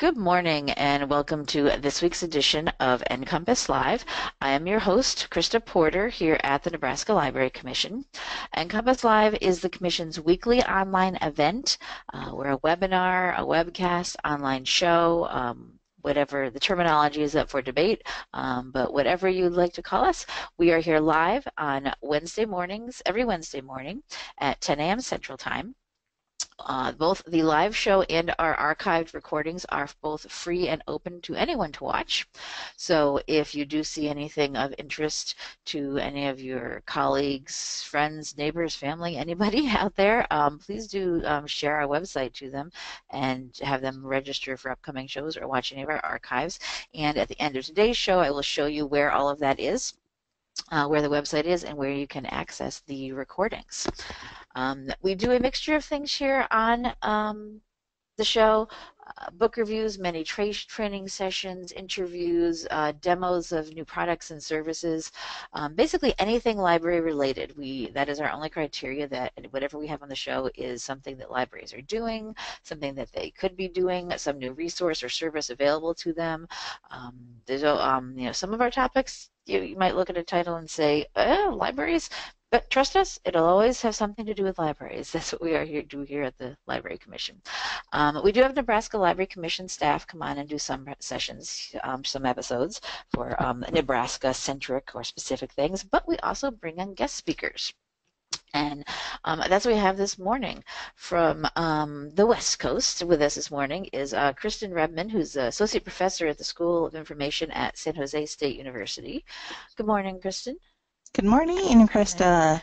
Good morning and welcome to this week's edition of NCompass Live. I am your host, Krista Porter, here at the Nebraska Library Commission. NCompass Live is the Commission's weekly online event. Uh, we're a webinar, a webcast, online show, um, whatever the terminology is up for debate, um, but whatever you'd like to call us, we are here live on Wednesday mornings, every Wednesday morning at 10 a.m. Central Time. Uh, both the live show and our archived recordings are both free and open to anyone to watch. So if you do see anything of interest to any of your colleagues, friends, neighbors, family, anybody out there, um, please do um, share our website to them and have them register for upcoming shows or watch any of our archives. And at the end of today's show, I will show you where all of that is. Uh, where the website is and where you can access the recordings. Um, we do a mixture of things here on um, the show. Uh, book reviews, many tra training sessions, interviews, uh, demos of new products and services, um, basically anything library related. We that is our only criteria that whatever we have on the show is something that libraries are doing, something that they could be doing, some new resource or service available to them. Um, there's um, you know some of our topics you, you might look at a title and say, oh, libraries, but trust us, it'll always have something to do with libraries. That's what we are here do here at the Library Commission. Um, we do have Nebraska Library Commission staff come on and do some sessions, um, some episodes for um, Nebraska-centric or specific things, but we also bring on guest speakers. And um, that's what we have this morning from um, the West Coast. With us this morning is uh, Kristen Rebmann, who's an associate professor at the School of Information at San Jose State University. Good morning, Kristen. Good morning, Krista.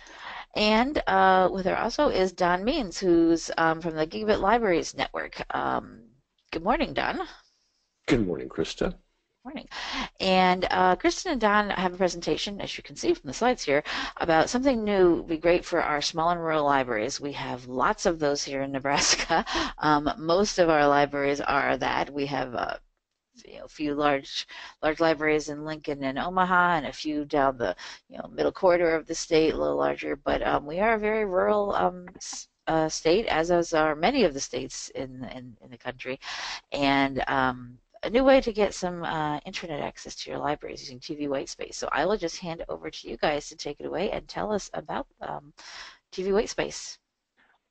And uh, with her also is Don Means, who's um, from the Gigabit Libraries Network. Um, good morning, Don. Good morning, Krista. Morning. And uh, Kristen and Don have a presentation, as you can see from the slides here, about something new would be great for our small and rural libraries. We have lots of those here in Nebraska. Um, most of our libraries are that. We have uh, you know, a few large large libraries in Lincoln and Omaha, and a few down the you know middle corridor of the state, a little larger. But um, we are a very rural um, uh, state, as as are many of the states in in, in the country, and um, a new way to get some uh, internet access to your libraries using TV Whitespace. So I will just hand over to you guys to take it away and tell us about um, TV Whitespace.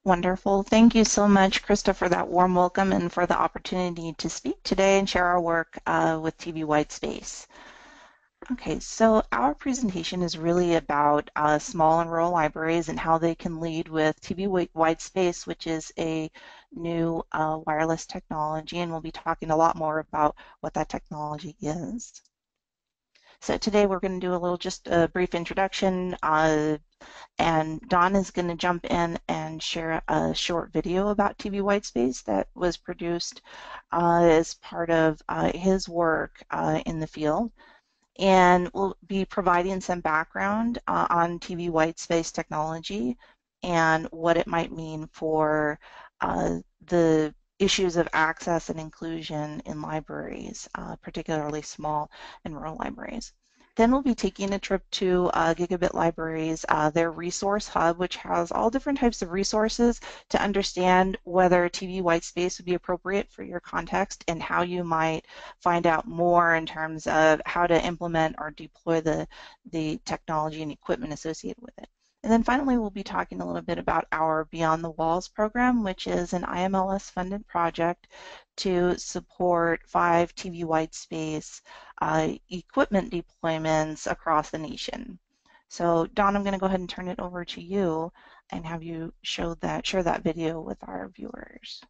Wonderful. Thank you so much, Krista, for that warm welcome and for the opportunity to speak today and share our work uh, with TV Whitespace. Okay, so our presentation is really about uh, small and rural libraries and how they can lead with TV Whitespace, which is a new uh, wireless technology, and we'll be talking a lot more about what that technology is. So today we're going to do a little, just a brief introduction, uh, and Don is going to jump in and share a short video about TV White Space that was produced uh, as part of uh, his work uh, in the field. And we'll be providing some background uh, on TV white space technology and what it might mean for uh, the issues of access and inclusion in libraries, uh, particularly small and rural libraries. Then we'll be taking a trip to uh, Gigabit Libraries, uh, their resource hub, which has all different types of resources to understand whether TV white space would be appropriate for your context and how you might find out more in terms of how to implement or deploy the, the technology and equipment associated with it. And then finally, we'll be talking a little bit about our Beyond the Walls program, which is an IMLS funded project to support five TV Whitespace uh, equipment deployments across the nation. So Don, I'm going to go ahead and turn it over to you and have you show that, share that video with our viewers.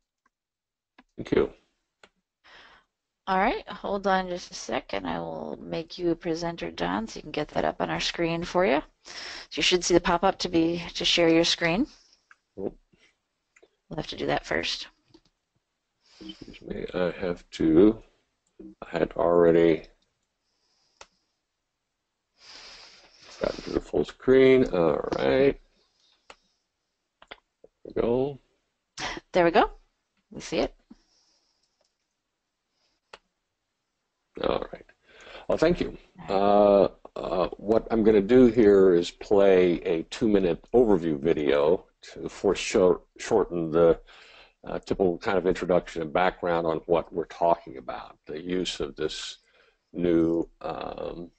Thank you. All right, hold on just a second. I will make you a presenter, John, so you can get that up on our screen for you. So you should see the pop-up to be to share your screen. We'll have to do that first. Excuse me, I have to. I had already gotten to the full screen. All right. There we go. There we go. We see it. All right. Well, thank you. Uh, uh, what I'm going to do here is play a two-minute overview video to foreshorten the uh, typical kind of introduction and background on what we're talking about, the use of this new um,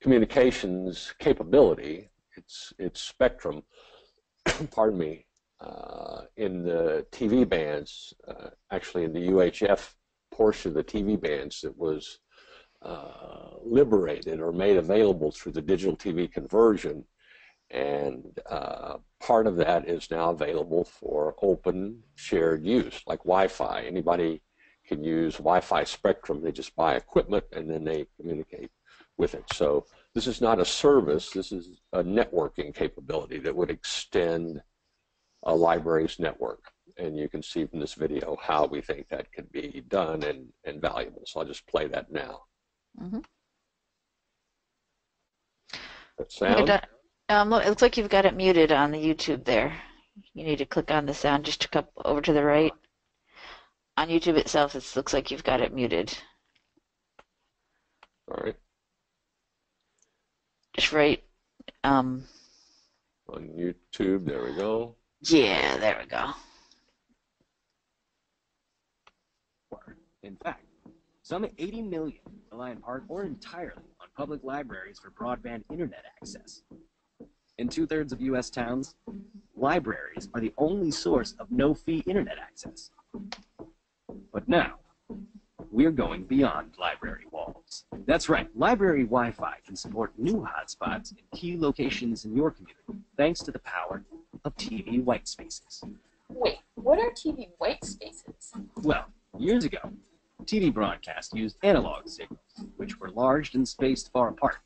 communications capability, its, its spectrum, pardon me, uh, in the TV bands, uh, actually in the UHF portion of the TV bands that was uh, liberated or made available through the digital TV conversion. And uh, part of that is now available for open shared use, like Wi-Fi. Anybody can use Wi-Fi spectrum. They just buy equipment and then they communicate with it. So this is not a service. This is a networking capability that would extend a library's network. And you can see from this video how we think that can be done and, and valuable. So I'll just play that now. Mhm. That sound? Um, look, it looks like you've got it muted on the YouTube there. You need to click on the sound just to come over to the right. On YouTube itself, it looks like you've got it muted. All right. Just right. Um, On YouTube, there we go. yeah, there we go. In fact, some 80 million rely in part or entirely on public libraries for broadband internet access. In two thirds of U.S. towns, libraries are the only source of no fee internet access. But now, we're going beyond library walls. That's right, library Wi Fi can support new hotspots in key locations in your community thanks to the power of TV white spaces. Wait, what are TV white spaces? Well, years ago, TV broadcast used analog signals, which were large and spaced far apart.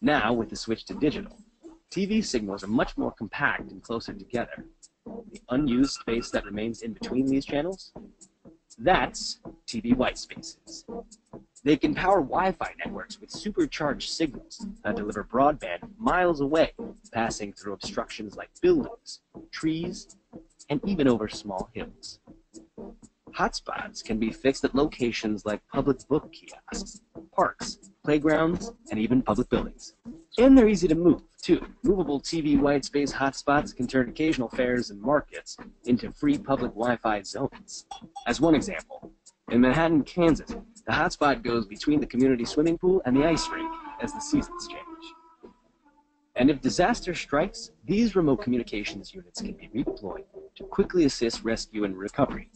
Now, with the switch to digital, TV signals are much more compact and closer together. The unused space that remains in between these channels? That's TV white spaces. They can power Wi-Fi networks with supercharged signals that deliver broadband miles away, passing through obstructions like buildings, trees, and even over small hills. Hotspots can be fixed at locations like public book kiosks, parks, playgrounds, and even public buildings. And they're easy to move, too. Movable TV white space hotspots can turn occasional fairs and markets into free public Wi-Fi zones. As one example, in Manhattan, Kansas, the hotspot goes between the community swimming pool and the ice rink as the seasons change. And if disaster strikes, these remote communications units can be redeployed to quickly assist rescue and recovery.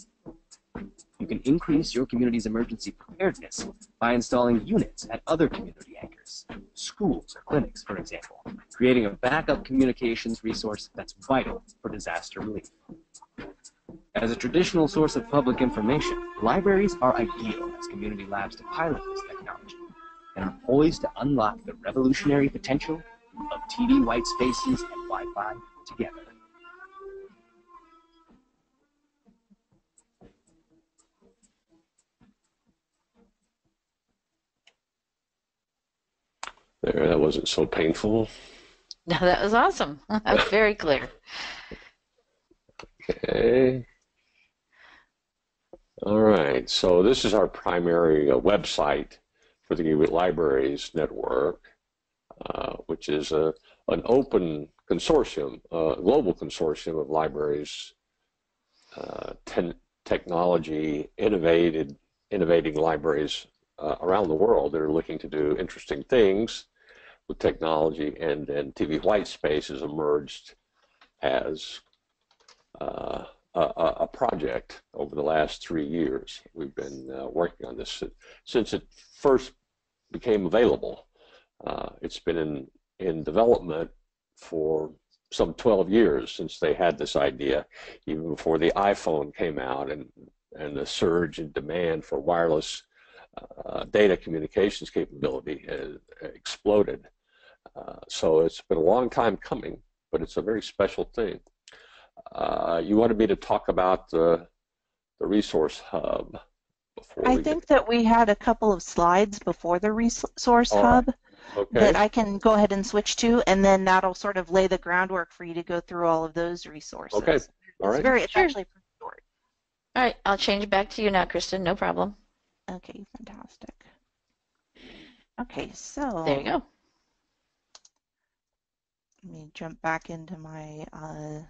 You can increase your community's emergency preparedness by installing units at other community anchors, schools or clinics, for example, creating a backup communications resource that's vital for disaster relief. As a traditional source of public information, libraries are ideal as community labs to pilot this technology and are poised to unlock the revolutionary potential of TV white spaces and Wi-Fi together. There, that wasn't so painful. No, that was awesome. That was very clear. Okay. All right, so this is our primary uh, website for the Libraries Network, uh, which is a, an open consortium, a global consortium of libraries, uh, ten, technology, innovated, innovating libraries uh, around the world that are looking to do interesting things with technology, and then TV White Space has emerged as uh, a, a, project over the last three years. We've been uh, working on this since it first became available. Uh, it's been in, in development for some 12 years since they had this idea, even before the iPhone came out and, and the surge in demand for wireless uh, data communications capability exploded. Uh, so it's been a long time coming, but it's a very special thing. Uh, you wanted me to talk about the, the resource hub. Before I we think get, that we had a couple of slides before the resource All right. hub okay. that I can go ahead and switch to, and then that'll sort of lay the groundwork for you to go through all of those resources. Okay. All It's right. very, it's Sure. actually pretty short. All right, I'll change back to you now, Kristen. No problem. Okay, fantastic. Okay, so There you go. Let me jump back into my uh,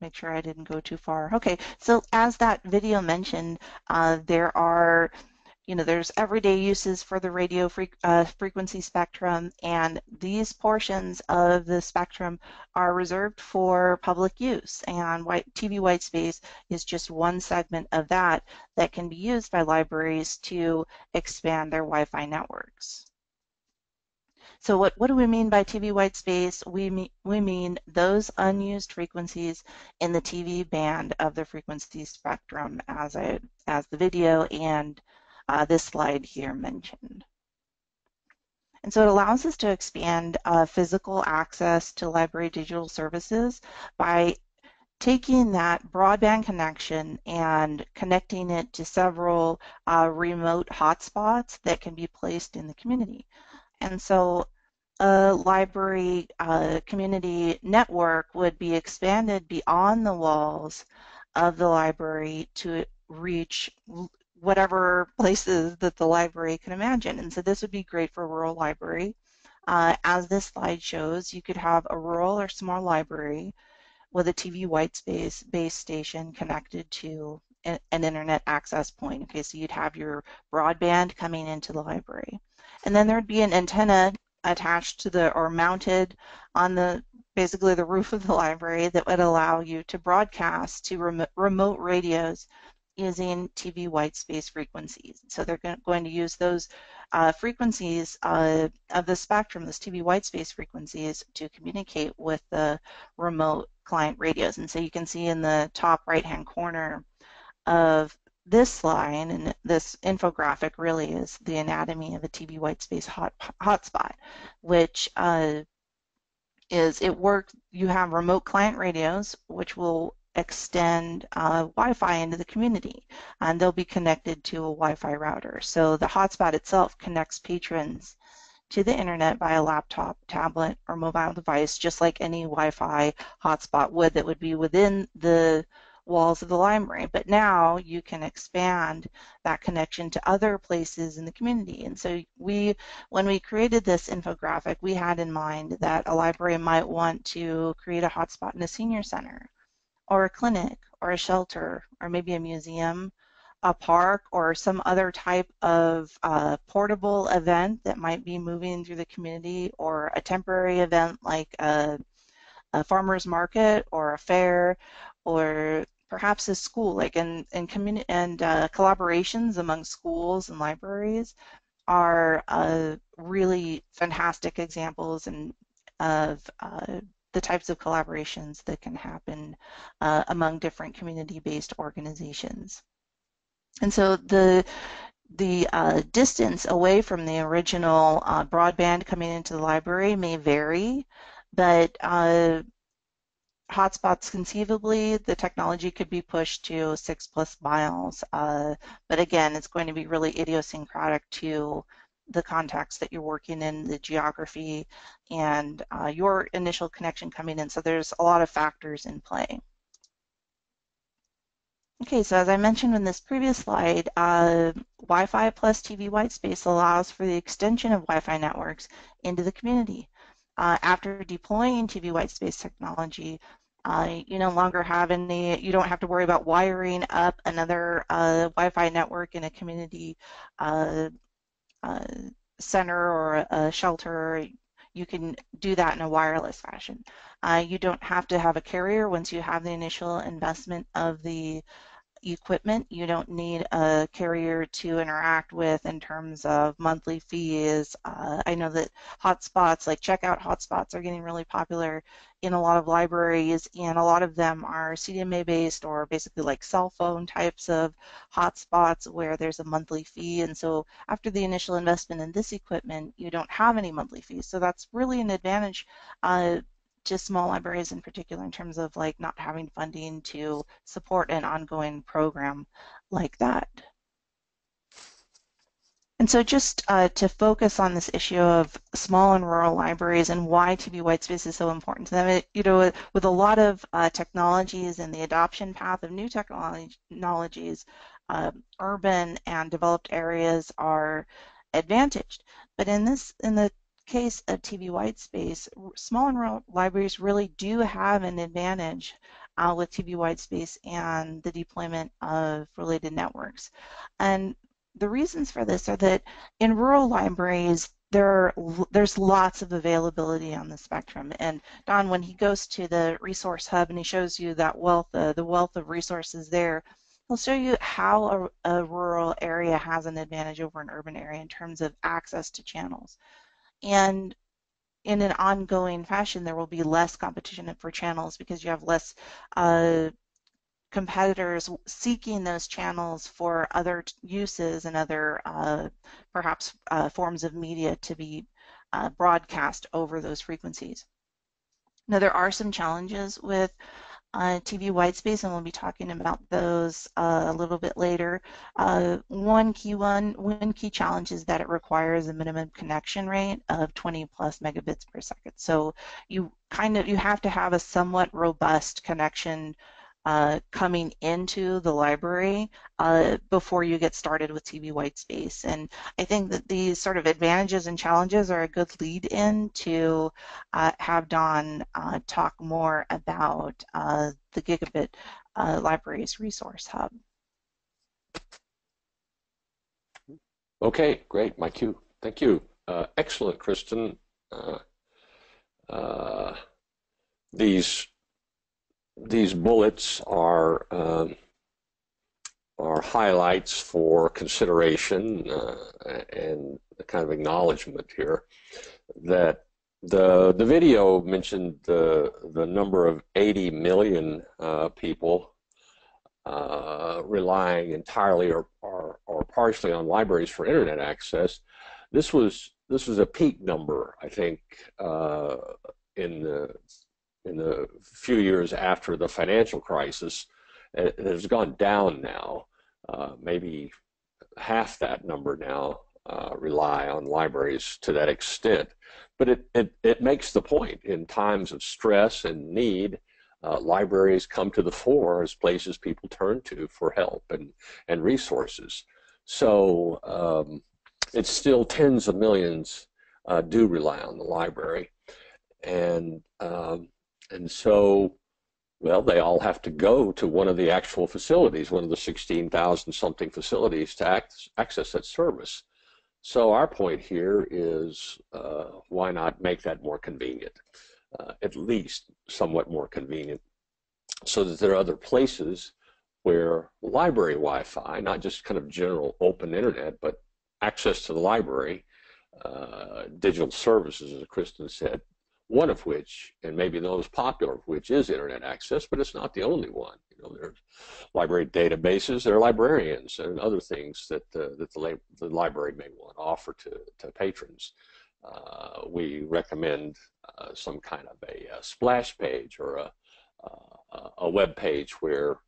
make sure I didn't go too far. Okay, so as that video mentioned, uh, there are you know, there's everyday uses for the radio fre uh, frequency spectrum, and these portions of the spectrum are reserved for public use. And white, TV white space is just one segment of that that can be used by libraries to expand their Wi-Fi networks. So what, what do we mean by TV white space? We mean, we mean those unused frequencies in the TV band of the frequency spectrum as, I, as the video and uh, this slide here mentioned. And so it allows us to expand uh, physical access to library digital services by taking that broadband connection and connecting it to several uh, remote hotspots that can be placed in the community. And so a library uh, community network would be expanded beyond the walls of the library to reach whatever places that the library can imagine. And so this would be great for a rural library. Uh, as this slide shows, you could have a rural or small library with a TV white space base station connected to an, an internet access point. Okay, so you'd have your broadband coming into the library. And then there'd be an antenna attached to the or mounted on the basically the roof of the library that would allow you to broadcast to rem remote radios using TV white space frequencies. So they're going to use those uh, frequencies uh, of the spectrum, those TV white space frequencies, to communicate with the remote client radios. And so you can see in the top right-hand corner of this line, and this infographic really is the anatomy of a TV white space hot, hotspot, which uh, is it works, you have remote client radios, which will extend uh, Wi-Fi into the community, and they'll be connected to a Wi-Fi router. So the hotspot itself connects patrons to the internet via laptop, tablet, or mobile device, just like any Wi-Fi hotspot would that would be within the walls of the library. But now you can expand that connection to other places in the community. And so we, when we created this infographic, we had in mind that a library might want to create a hotspot in a senior center or a clinic or a shelter or maybe a museum, a park, or some other type of uh, portable event that might be moving through the community or a temporary event like a, a farmer's market or a fair or perhaps a school like in, in community and uh, collaborations among schools and libraries are uh, really fantastic examples and of uh, the types of collaborations that can happen uh, among different community-based organizations. And so the the uh, distance away from the original uh, broadband coming into the library may vary, but uh, hotspots conceivably the technology could be pushed to six plus miles. Uh, but again, it's going to be really idiosyncratic to the context that you're working in, the geography, and uh, your initial connection coming in. So there's a lot of factors in play. Okay, so as I mentioned in this previous slide, uh, Wi-Fi plus TV white space allows for the extension of Wi-Fi networks into the community. Uh, after deploying TV white space technology, uh, you no longer have any, you don't have to worry about wiring up another uh, Wi-Fi network in a community uh, uh, center or a shelter, you can do that in a wireless fashion. Uh, you don't have to have a carrier once you have the initial investment of the equipment. You don't need a carrier to interact with in terms of monthly fees. Uh, I know that hotspots, like checkout hotspots, are getting really popular in a lot of libraries, and a lot of them are CDMA based or basically like cell phone types of hotspots where there's a monthly fee. And so after the initial investment in this equipment, you don't have any monthly fees. So that's really an advantage. Uh, to small libraries in particular in terms of like not having funding to support an ongoing program like that. And so just uh, to focus on this issue of small and rural libraries and why TV Whitespace is so important to them, it, you know, with a lot of uh, technologies and the adoption path of new technologies, uh, urban and developed areas are advantaged. But in this, in the case of TV Whitespace, small and rural libraries really do have an advantage uh, with TV Whitespace and the deployment of related networks. And the reasons for this are that in rural libraries, there there's lots of availability on the spectrum. And Don, when he goes to the resource hub and he shows you that wealth, uh, the wealth of resources there, he'll show you how a, a, rural area has an advantage over an urban area in terms of access to channels. And in an ongoing fashion, there will be less competition for channels because you have less uh, competitors seeking those channels for other uses and other uh, perhaps uh, forms of media to be uh, broadcast over those frequencies. Now there are some challenges with uh, TV whitespace, and we'll be talking about those uh, a little bit later. Uh, one key one, one key challenge is that it requires a minimum connection rate of 20 plus megabits per second. So you kind of you have to have a somewhat robust connection uh, coming into the library uh, before you get started with TV Whitespace. And I think that these sort of advantages and challenges are a good lead in to uh, have Don uh, talk more about uh, the Gigabit uh, Libraries Resource Hub. Okay, great, my cue. Thank you. excellent, Kristen. these these bullets are um, are highlights for consideration uh, and kind of acknowledgement here that the the video mentioned the the number of 80 million uh, people uh, relying entirely or, or, or partially on libraries for internet access. This was this was a peak number, I think, uh, in the in the few years after the financial crisis. It has gone down now. Uh, maybe half that number now uh, rely on libraries to that extent. But it, it, it makes the point in times of stress and need, uh, libraries come to the fore as places people turn to for help and, and resources. So um, it's still tens of millions uh, do rely on the library. And um, and so, well, they all have to go to one of the actual facilities, one of the 16,000 something facilities to access that service. So our point here is uh, why not make that more convenient, uh, at least somewhat more convenient, so that there are other places where library Wi-Fi, not just kind of general open internet, but access to the library, uh, digital services, as Kristen said, one of which, and maybe the most popular of which, is internet access, but it's not the only one. You know, there's library databases, there are librarians, and other things that uh, that the, the, library may want to offer to to patrons. Uh, we recommend uh, some kind of a, a, splash page or a a web page where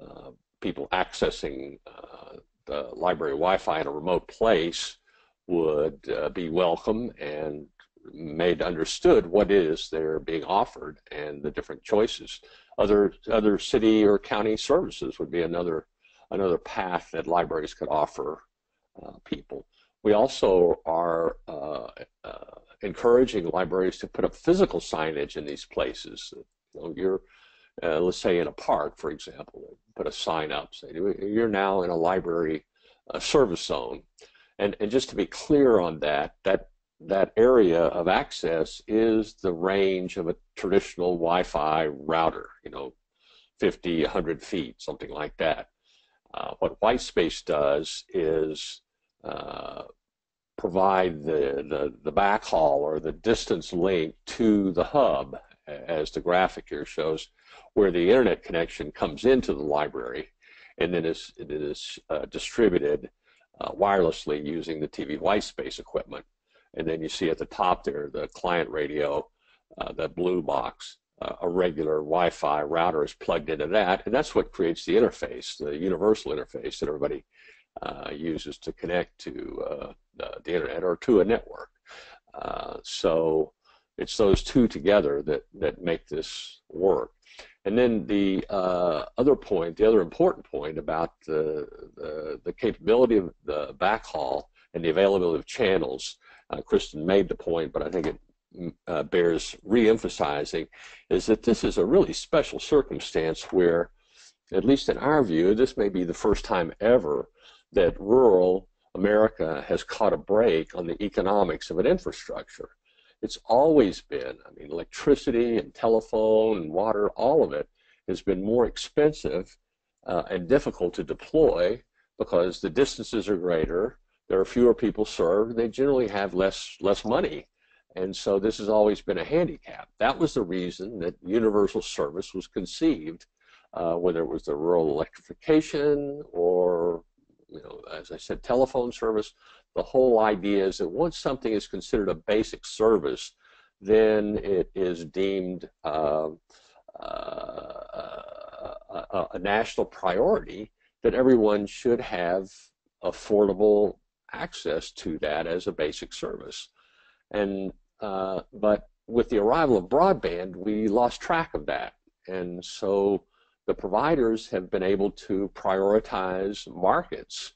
uh, people accessing uh, the library Wi-Fi in a remote place would uh, be welcome and made understood what is they're being offered and the different choices. Other other city or county services would be another another path that libraries could offer uh, people. We also are uh, uh, encouraging libraries to put up physical signage in these places. You know, you're, uh, let's say in a park, for example, put a sign up, say you're now in a library uh, service zone. And, and just to be clear on that, that that area of access is the range of a traditional Wi-Fi router, you know, 50, 100 feet, something like that. Uh, what Whitespace does is uh, provide the, the, the backhaul or the distance link to the hub, as the graphic here shows, where the internet connection comes into the library and then is, it is uh, distributed uh, wirelessly using the TV white space equipment. And then you see at the top there the client radio, uh, that blue box. Uh, a regular Wi-Fi router is plugged into that, and that's what creates the interface, the universal interface that everybody uh, uses to connect to uh, the, the, internet or to a network. Uh, so it's those two together that that make this work. And then the uh, other point, the other important point about the, the, the capability of the backhaul and the availability of channels uh, Kristen made the point, but I think it uh, bears re-emphasizing is that this is a really special circumstance where, at least in our view, this may be the first time ever that rural America has caught a break on the economics of an infrastructure. It's always been, I mean, electricity and telephone and water, all of it has been more expensive uh, and difficult to deploy because the distances are greater, there are fewer people served, they generally have less less money. And so this has always been a handicap. That was the reason that universal service was conceived, uh, whether it was the rural electrification or, you know, as I said, telephone service. The whole idea is that once something is considered a basic service, then it is deemed uh, uh, a, a national priority that everyone should have affordable access to that as a basic service. And uh, but with the arrival of broadband, we lost track of that, and so the providers have been able to prioritize markets.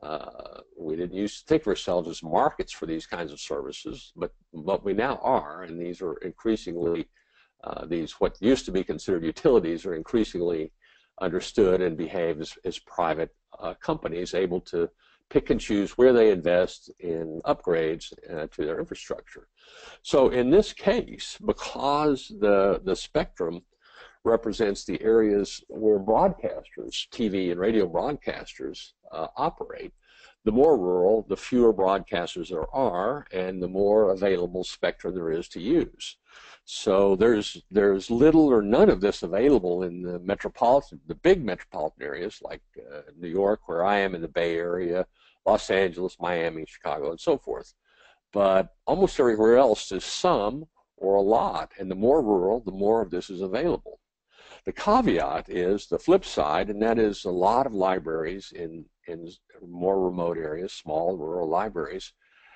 Uh, we didn't used to think of ourselves as markets for these kinds of services, but but we now are, and these are increasingly uh, these what used to be considered utilities are increasingly understood and behave as, as private uh, companies able to pick and choose where they invest in upgrades uh, to their infrastructure. So in this case, because the, the spectrum represents the areas where broadcasters, TV and radio broadcasters uh, operate, the more rural, the fewer broadcasters there are, and the more available spectrum there is to use. So there's there's little or none of this available in the metropolitan, the big metropolitan areas like uh, New York, where I am in the Bay Area, Los Angeles, Miami, Chicago, and so forth. But almost everywhere else is some or a lot, and the more rural, the more of this is available. The caveat is the flip side, and that is a lot of libraries in in more remote areas, small rural libraries,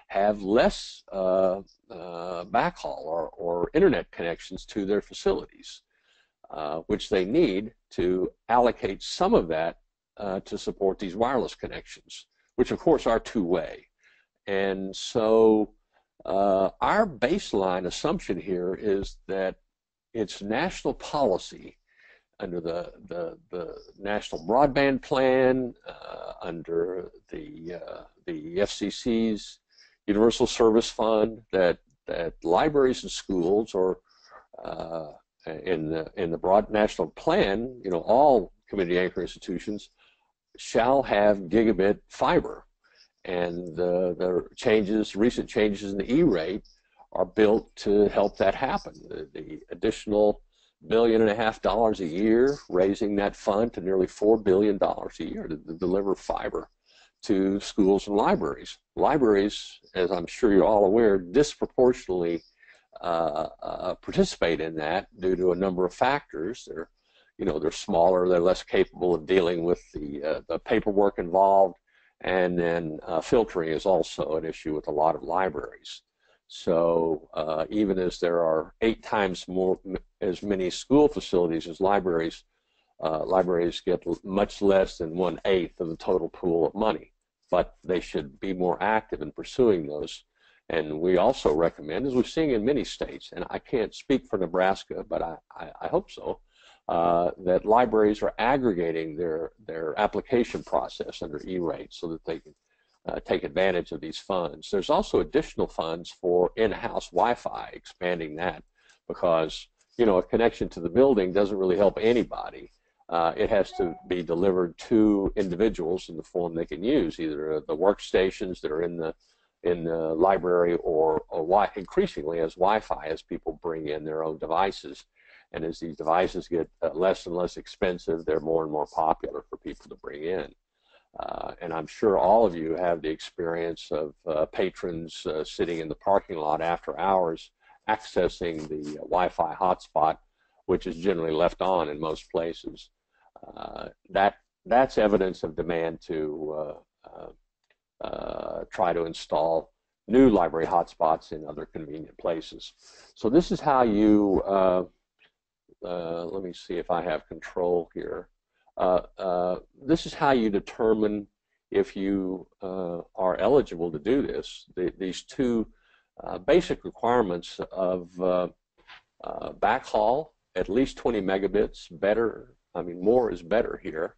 have less uh, uh, backhaul or, or internet connections to their facilities, uh, which they need to allocate some of that uh, to support these wireless connections, which of course are two-way. And so uh, our baseline assumption here is that it's national policy under the, the, the National Broadband Plan, uh, under the, the FCC's universal service fund that that libraries and schools or uh, in the in the broad national plan, you know, all community anchor institutions shall have gigabit fiber, and the the changes, recent changes in the E-rate, are built to help that happen. The, the additional billion and a half dollars a year, raising that fund to nearly four billion dollars a year to, to deliver fiber to schools and libraries. Libraries, as I'm sure you're all aware, disproportionately uh, uh, participate in that due to a number of factors. They're, you know, they're smaller, they're less capable of dealing with the, uh, the paperwork involved, and then uh, filtering is also an issue with a lot of libraries. So uh, even as there are eight times more as many school facilities as libraries, uh, libraries get much less than one eighth of the total pool of money but they should be more active in pursuing those. And we also recommend, as we're seeing in many states, and I can't speak for Nebraska, but I, I, I hope so, uh, that libraries are aggregating their, their application process under E-rate so that they can uh, take advantage of these funds. There's also additional funds for in-house Wi-Fi, expanding that because you know a connection to the building doesn't really help anybody uh, it has to be delivered to individuals in the form they can use, either the workstations that are in the in the library or, or increasingly as Wi-Fi as people bring in their own devices. And as these devices get uh, less and less expensive, they're more and more popular for people to bring in. Uh, and I'm sure all of you have the experience of uh, patrons uh, sitting in the parking lot after hours accessing the Wi-Fi hotspot, which is generally left on in most places. Uh, that that's evidence of demand to uh, uh, try to install new library hotspots in other convenient places. So this is how you, let me see if I have control here. Uh, this is how you determine if you are eligible to do this. The, these two uh, basic requirements of uh, uh, backhaul, at least 20 megabits, better, I mean, more is better here.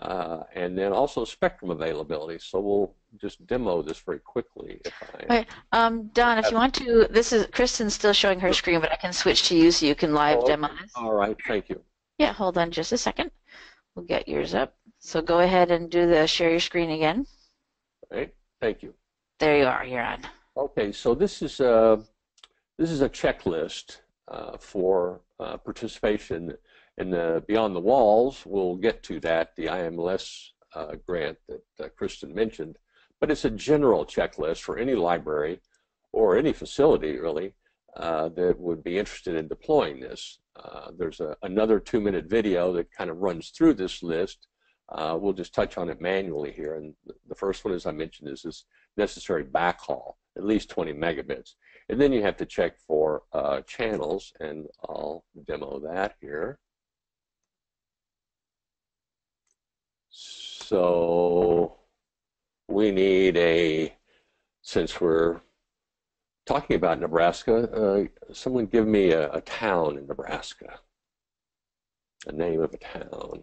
Uh, and then also spectrum availability. So we'll just demo this very quickly. If I, Right. Um, Don, if you want to, this is Kristen's still showing her screen, but I can switch to you so you can live Oh, okay. demo this. All right, thank you. Yeah, hold on just a second. We'll get yours up. So go ahead and do the share your screen again. Right, thank you. There you are. You're on. Okay, so this is a this is a checklist uh, for uh, participation in the Beyond the Walls. We'll get to that, the IMLS uh, grant that uh, Kristen mentioned, but it's a general checklist for any library or any facility really uh, that would be interested in deploying this. Uh, there's a, another two-minute video that kind of runs through this list. Uh, we'll just touch on it manually here, and the first one, as I mentioned, is this necessary backhaul, at least 20 megabits. And then you have to check for uh, channels, and I'll demo that here. So we need a, since we're talking about Nebraska, uh, someone give me a, a town in Nebraska, a name of a town.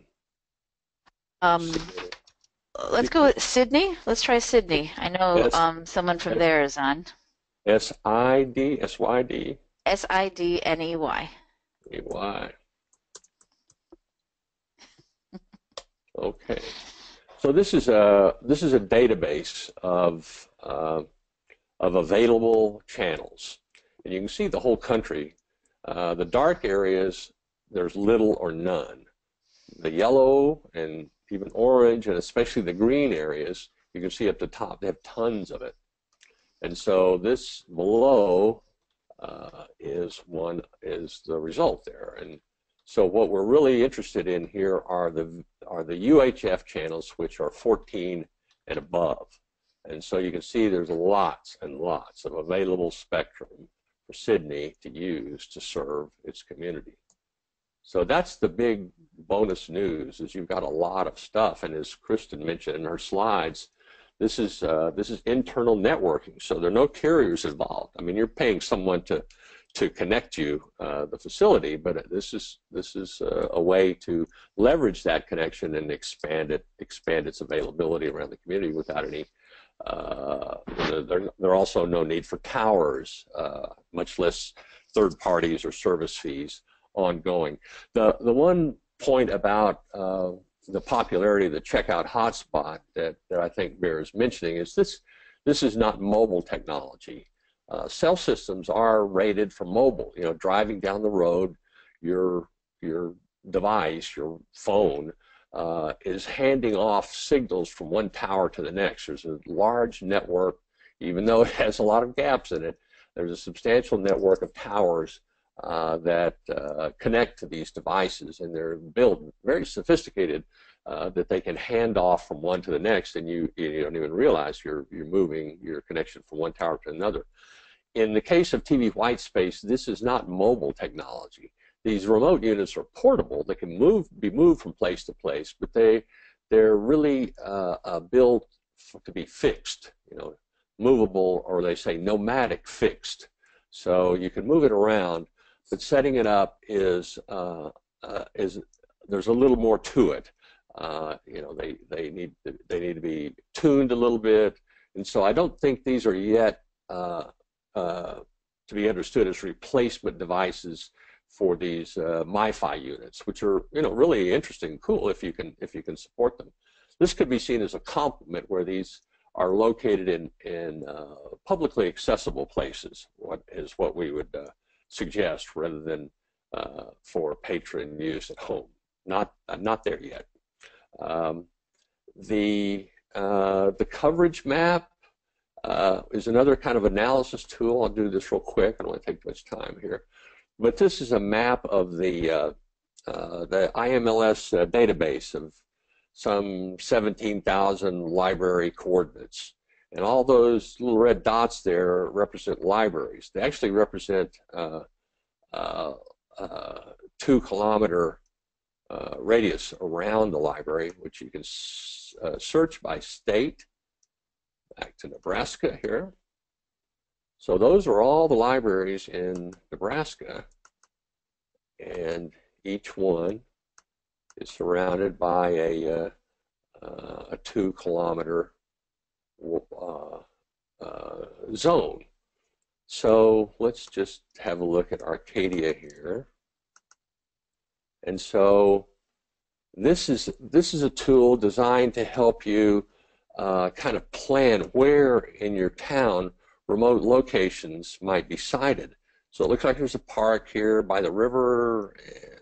Um, let's go with Sidney. Let's try Sidney. I know Yes. um, someone from Yes. there is on. S I D S Y D S I D N E Y. E Y. Okay, so this is a this is a database of uh, of available channels, and you can see the whole country. Uh, the dark areas there's little or none. The yellow and even orange, and especially the green areas, you can see at the top they have tons of it. And so this below uh, is one is the result there. And so what we're really interested in here are the are the UHF channels, which are 14 and above. And so you can see there's lots and lots of available spectrum for Sidney to use to serve its community. So that's the big bonus news is you've got a lot of stuff. And as Kristen mentioned in her slides, this is uh, this is internal networking. So there are no carriers involved. I mean, you're paying someone to to connect you uh, the facility, but this is this is uh, a way to leverage that connection and expand it, expand its availability around the community without any. Uh, there, there are also no need for towers, uh, much less third parties or service fees ongoing. The the one point about uh, the popularity of the checkout hotspot that, that I think bears mentioning is this this is not mobile technology. Uh, cell systems are rated for mobile. You know, driving down the road, your your device, your phone, uh, is handing off signals from one tower to the next. There's a large network, even though it has a lot of gaps in it. There's a substantial network of towers uh, that uh, connect to these devices, and they're built very sophisticated uh, that they can hand off from one to the next, and you you don't even realize you're you're moving your connection from one tower to another. In the case of TV white space, this is not mobile technology. These remote units are portable; they can move, be moved from place to place, but they they're really uh, uh, built to be fixed. You know, movable, or they say nomadic fixed. So you can move it around, but setting it up is uh, uh, is there's a little more to it. Uh, you know, they they need to, they need to be tuned a little bit, and so I don't think these are yet uh, to be understood as replacement devices for these uh, MiFi units, which are you know really interesting, and cool if you can if you can support them. This could be seen as a complement where these are located in in uh, publicly accessible places. What is what we would uh, suggest rather than uh, for patron use at home. Not I'm not there yet. Um, the uh, the coverage map uh, is another kind of analysis tool. I'll do this real quick. I don't want to take too much time here, but this is a map of the uh, uh, the IMLS uh, database of some 17,000 library coordinates. And all those little red dots there represent libraries. They actually represent uh, uh, uh, two kilometer radius around the library, which you can search by state. Back to Nebraska here. So those are all the libraries in Nebraska, and each one is surrounded by a, uh, uh, a two kilometer uh, uh, zone. So let's just have a look at Arcadia here. And so this is this is a tool designed to help you uh, kind of plan where in your town remote locations might be sited. So it looks like there's a park here by the river, and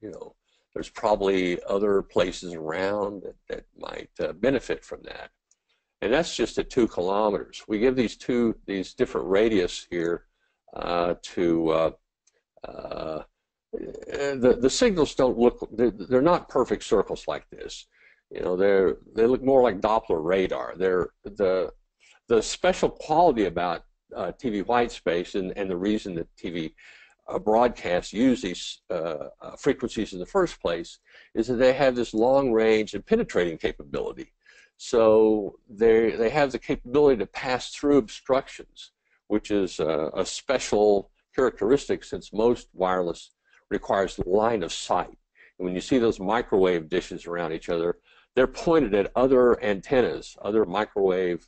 you know there's probably other places around that, that might uh, benefit from that. And that's just at two kilometers. We give these two these different radius here uh, to uh, uh, the the signals don't look they're, they're not perfect circles like this. You know, they're they look more like Doppler radar. They're the the special quality about uh, TV white space and, and the reason that TV uh, broadcasts use these uh, uh, frequencies in the first place is that they have this long range and penetrating capability. So they they have the capability to pass through obstructions, which is a, a special characteristic since most wireless requires line of sight. And when you see those microwave dishes around each other, they're pointed at other antennas, other microwave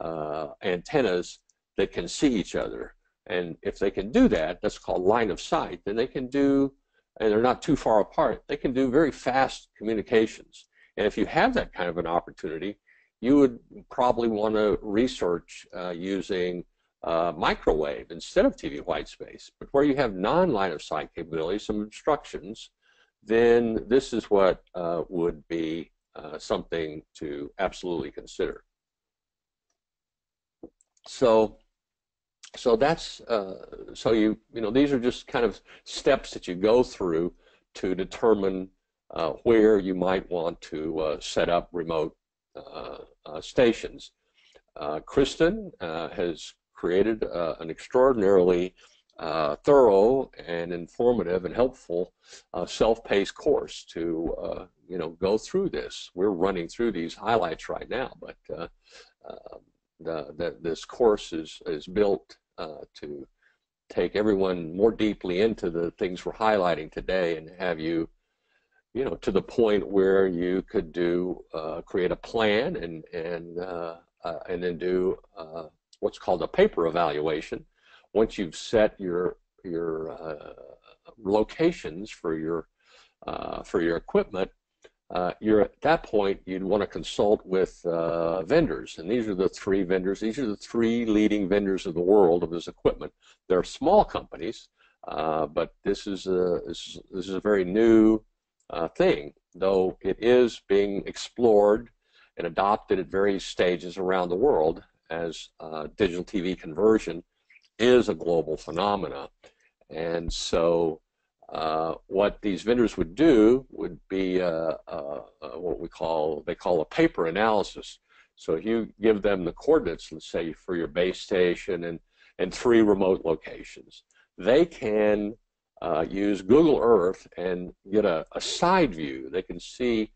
uh, antennas that can see each other. And if they can do that, that's called line of sight, then they can do, and they're not too far apart, they can do very fast communications. And if you have that kind of an opportunity, you would probably want to research uh, using uh, microwave instead of TV white space. But where you have non-line of sight capability, some obstructions, then this is what uh, would be uh, something to absolutely consider. So, so that's uh, so you you know these are just kind of steps that you go through to determine uh, where you might want to uh, set up remote stations. Kristen has created uh, an extraordinarily uh, thorough and informative and helpful uh, self-paced course to uh, you know go through this. We're running through these highlights right now, but uh, uh, the, the, this course is is built Uh, to take everyone more deeply into the things we're highlighting today and have you you know to the point where you could do uh, create a plan and and uh, and then do what's called a paper evaluation. Once you've set your your uh, locations for your uh, for your equipment, uh, you're at that point you'd want to consult with uh, vendors, and these are the three vendors. These are the three leading vendors of the world of this equipment. They're small companies, uh, but this is a this is, a very new uh, thing, though it is being explored and adopted at various stages around the world as uh, digital TV conversion is a global phenomena. And so uh, what these vendors would do would be uh, uh, uh, what we call, they call a paper analysis. So if you give them the coordinates, let's say for your base station and, and three remote locations, they can uh, use Google Earth and get a, a side view. They can see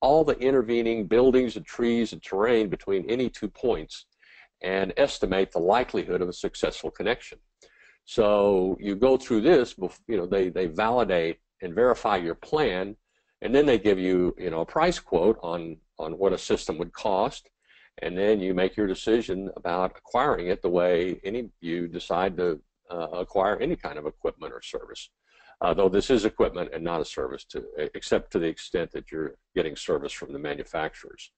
all the intervening buildings and trees and terrain between any two points and estimate the likelihood of a successful connection. So you go through this, you know, they, they validate and verify your plan, and then they give you, you know, a price quote on, on what a system would cost, and then you make your decision about acquiring it the way any you decide to uh, acquire any kind of equipment or service. Uh, though this is equipment and not a service, to, except to the extent that you're getting service from the manufacturers.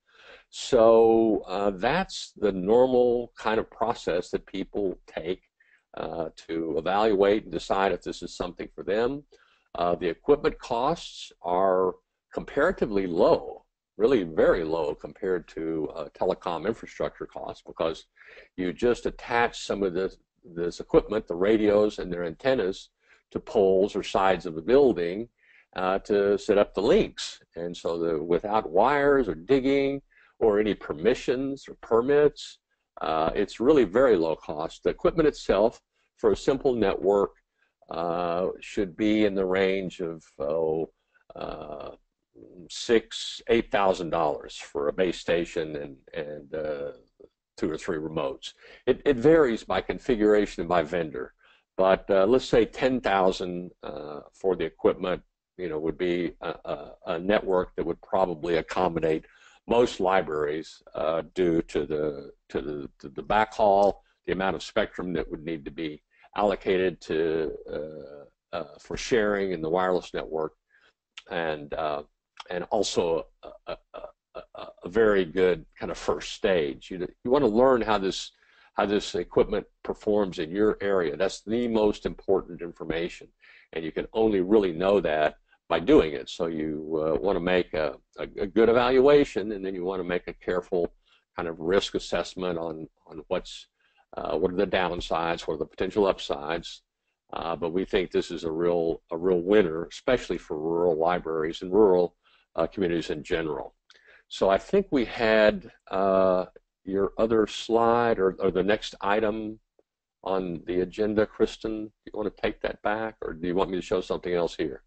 So uh, that's the normal kind of process that people take uh, to evaluate and decide if this is something for them. Uh, the equipment costs are comparatively low, really very low compared to uh, telecom infrastructure costs because you just attach some of this, this equipment, the radios and their antennas, to poles or sides of the building uh, to set up the links. And so the, without wires or digging, or any permissions or permits. Uh, it's really very low cost. The equipment itself for a simple network uh, should be in the range of oh, uh, six, eight thousand dollars for a base station and and uh, two or three remotes. It, it varies by configuration and by vendor, but uh, let's say 10,000 uh, for the equipment, you know, would be a, a, a, network that would probably accommodate most libraries uh, due to the to the to the backhaul, the amount of spectrum that would need to be allocated to uh, uh, for sharing in the wireless network, and uh, and also a, a, a, very good kind of first stage. You you want to learn how this how this equipment performs in your area. That's the most important information, and you can only really know that by doing it. So you uh, want to make a, a, a, good evaluation, and then you want to make a careful kind of risk assessment on on what's uh, what are the downsides, what are the potential upsides. Uh, but we think this is a real a real winner, especially for rural libraries and rural communities in general. So I think we had uh, your other slide or, or the next item on the agenda, Kristen. Do you want to take that back, or do you want me to show something else here?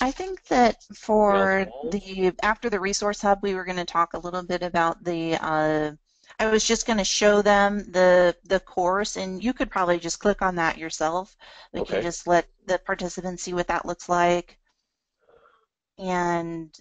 I think that for the after the resource hub, we were going to talk a little bit about the. Uh, I was just going to show them the the course, and you could probably just click on that yourself. We okay. can just let the participants see what that looks like. And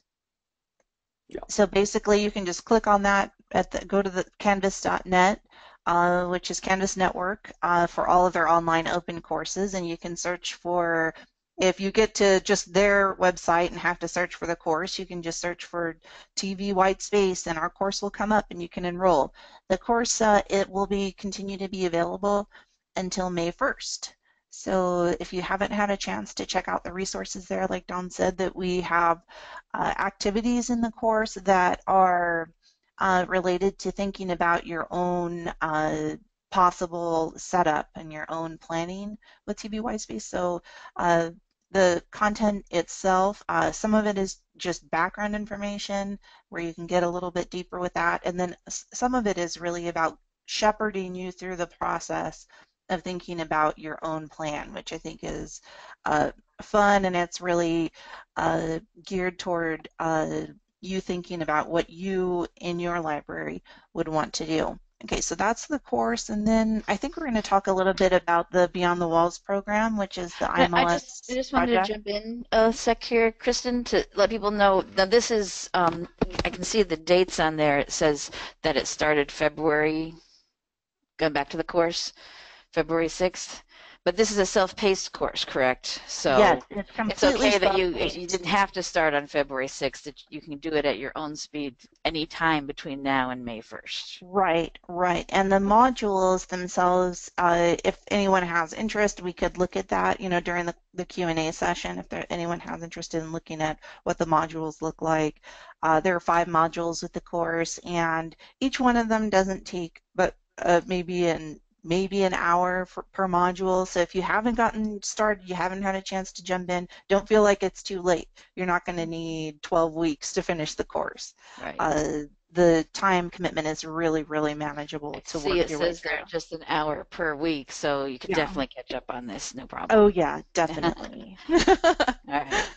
yeah. so basically, you can just click on that at the go to the canvas.net. Uh, which is Canvas Network uh, for all of their online open courses, and you can search for if you get to just their website and have to search for the course, you can just search for TV White Space and our course will come up and you can enroll. The course, uh, it will be continue to be available until May 1st. So if you haven't had a chance to check out the resources there, like Don said, that we have uh, activities in the course that are uh, related to thinking about your own uh, possible setup and your own planning with TV Whitespace. So uh, the content itself, uh, some of it is just background information where you can get a little bit deeper with that, and then some of it is really about shepherding you through the process of thinking about your own plan, which I think is uh, fun and it's really uh, geared toward uh, you thinking about what you in your library would want to do. Okay, so that's the course, and then I think we're going to talk a little bit about the Beyond the Walls program, which is the IMLS I just, I just wanted project. to jump in a sec here, Kristen, to let people know. Now, this is, um, I can see the dates on there. It says that it started February, going back to the course, February 6th. But this is a self-paced course, correct? So yes, it's, completely it's okay that you you didn't have to start on February 6th. That you can do it at your own speed any time between now and May 1st. Right, right. And the modules themselves, uh, if anyone has interest, we could look at that, you know, during the, the Q&A session if there, anyone has interest in looking at what the modules look like. Uh, there are five modules with the course, and each one of them doesn't take but uh, maybe an maybe an hour for, per module. So if you haven't gotten started, you haven't had a chance to jump in, don't feel like it's too late. You're not going to need 12 weeks to finish the course. Right. Uh, the time commitment is really, really manageable I to see work it your says way there just an hour per week, so you can Yeah. definitely catch up on this, no problem. Oh yeah, definitely. All right.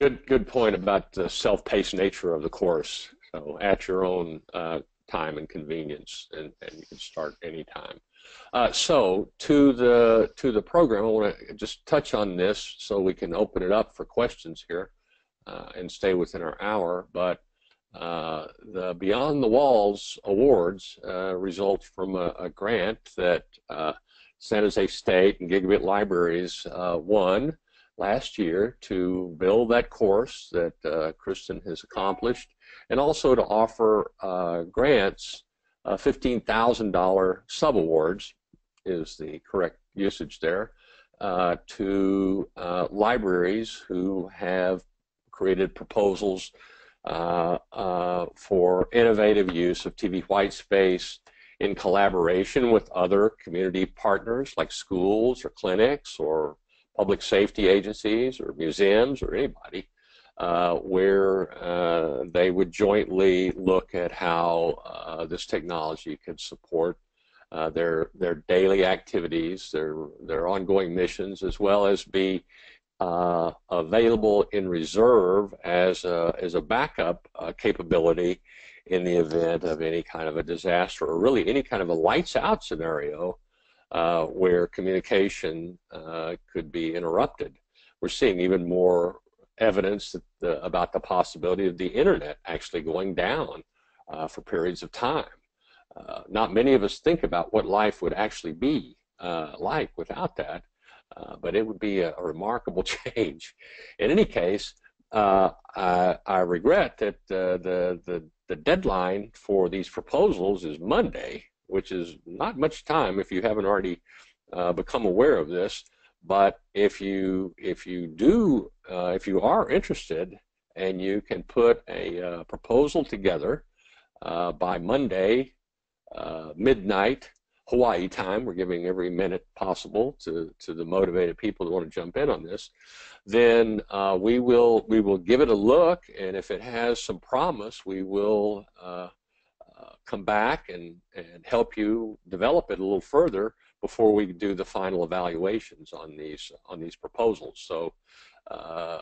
Good, good point about the self-paced nature of the course. So at your own uh, time and convenience, and, and you can start anytime. Uh, so to the to the program, I want to just touch on this so we can open it up for questions here uh, and stay within our hour. But uh, the Beyond the Walls awards uh, result from a, a grant that uh, San Jose State and Gigabit Libraries uh, won last year to build that course that Kristen has accomplished, and also to offer grants uh, $15,000 subawards is the correct usage there uh, to uh, libraries who have created proposals uh, uh, for innovative use of TV white space in collaboration with other community partners like schools or clinics or public safety agencies or museums or anybody uh, where uh, they would jointly look at how uh, this technology could support uh, their their daily activities, their their ongoing missions, as well as be uh, available in reserve as a, as a backup capability in the event of any kind of a disaster or really any kind of a lights out scenario uh, where communication uh, could be interrupted. We're seeing even more evidence the, about the possibility of the internet actually going down uh, for periods of time. Uh, not many of us think about what life would actually be uh, like without that, uh, but it would be a, a, remarkable change. In any case, I, I, regret that the, the, the deadline for these proposals is Monday, which is not much time if you haven't already uh, become aware of this. But if you if you do uh, if you are interested and you can put a uh, proposal together uh, by Monday uh, midnight Hawaii time, we're giving every minute possible to to the motivated people that want to jump in on this. Then uh, we will we will give it a look, and if it has some promise, we will come back and, and help you develop it a little further before we do the final evaluations on these on these proposals. So uh,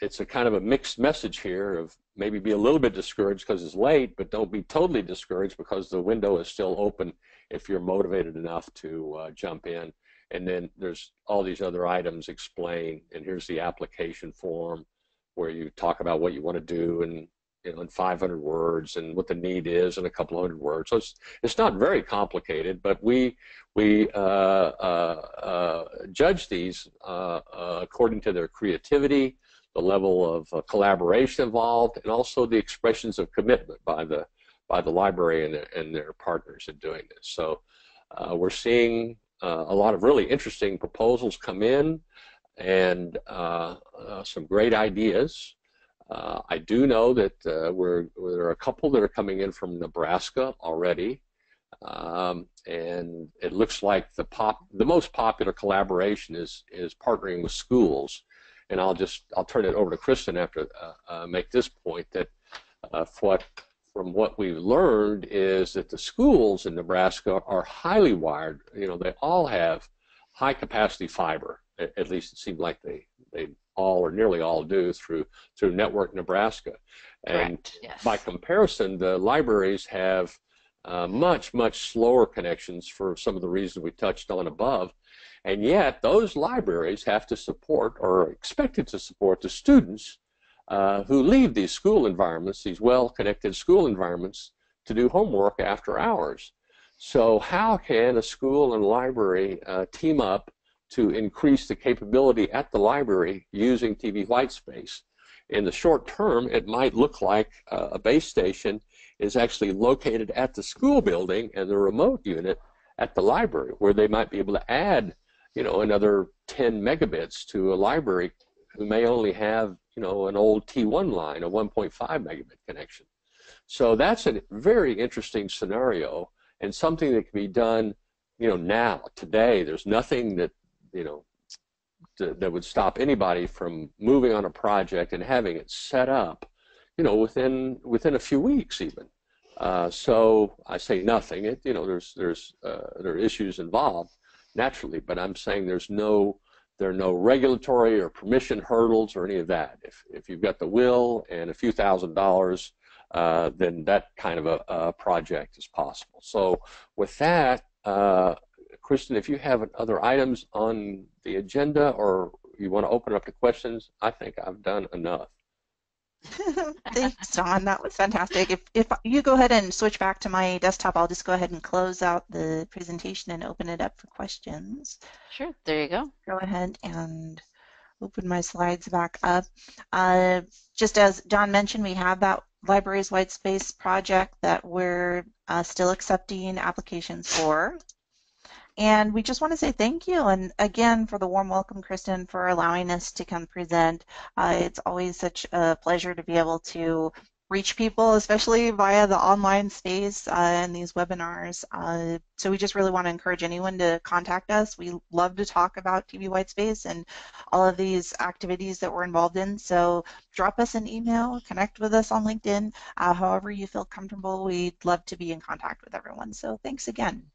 it's a kind of a mixed message here of maybe be a little bit discouraged because it's late, but don't be totally discouraged because the window is still open if you're motivated enough to uh, jump in. And then there's all these other items explained, and here's the application form where you talk about what you want to do and you know, in 500 words and what the need is in a couple hundred words. So it's, it's not very complicated, but we, we uh, uh, uh, judge these uh, uh, according to their creativity, the level of uh, collaboration involved, and also the expressions of commitment by the, by the library and, their, and their partners in doing this. So we're seeing a lot of really interesting proposals come in and some great ideas. Uh, I do know that uh, there are a couple that are coming in from Nebraska already, um, and it looks like the pop, the most popular collaboration is is partnering with schools. And I'll just I'll turn it over to Kristen after uh, uh make this point that uh, what from what we've learned is that the schools in Nebraska are highly wired. You know, they all have high capacity fiber. At least it seemed like they they all or nearly all do through through Network Nebraska. And yes. by comparison, the libraries have uh, much, much slower connections for some of the reasons we touched on above. And yet, those libraries have to support or are expected to support the students uh, who leave these school environments, these well-connected school environments, to do homework after hours. So how can a school and library uh, team up to increase the capability at the library using TV white space. In the short term, it might look like uh, a base station is actually located at the school building and the remote unit at the library, where they might be able to add, you know, another 10 megabits to a library who may only have, you know, an old T1 line, a 1.5 megabit connection. So that's a very interesting scenario and something that can be done, you know, now, today. There's nothing that you know, to, that would stop anybody from moving on a project and having it set up, you know, within within a few weeks even. Uh, so I say nothing. It, you know, there's there's uh, there are issues involved naturally, but I'm saying there's no there are no regulatory or permission hurdles or any of that. If if you've got the will and a few thousand dollars, uh, then that kind of a, a, project is possible. So with that, uh, Kristen, if you have other items on the agenda or you want to open up to questions, I think I've done enough. Thanks, Don. That was fantastic. If, if you go ahead and switch back to my desktop, I'll just go ahead and close out the presentation and open it up for questions. Sure, there you go. Go ahead and open my slides back up. Uh, just as Don mentioned, we have that Libraries White Space project that we're uh, still accepting applications for. And we just want to say thank you. And again, for the warm welcome, Kristen, for allowing us to come present. Uh, it's always such a pleasure to be able to reach people, especially via the online space uh, and these webinars. Uh, so we just really want to encourage anyone to contact us. We love to talk about TV Whitespace and all of these activities that we're involved in. So drop us an email, connect with us on LinkedIn, uh, however you feel comfortable. We'd love to be in contact with everyone. So thanks again.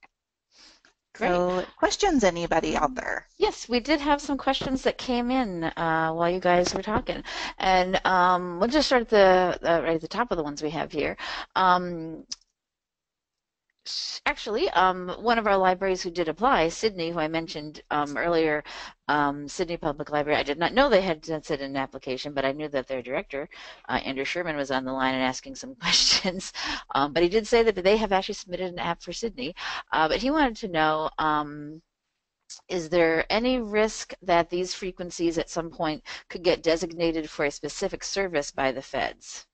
So, questions, anybody out there? Yes, we did have some questions that came in uh, while you guys were talking, and um, we'll just start at the uh, right at the top of the ones we have here. Um, actually, um, one of our libraries who did apply, Sidney, who I mentioned um, earlier, um, Sidney Public Library. I did not know they had sent in an application, but I knew that their director, uh, Andrew Sherman, was on the line and asking some questions. Um, but he did say that they have actually submitted an app for Sidney. Uh, but he wanted to know um, is there any risk that these frequencies at some point could get designated for a specific service by the feds?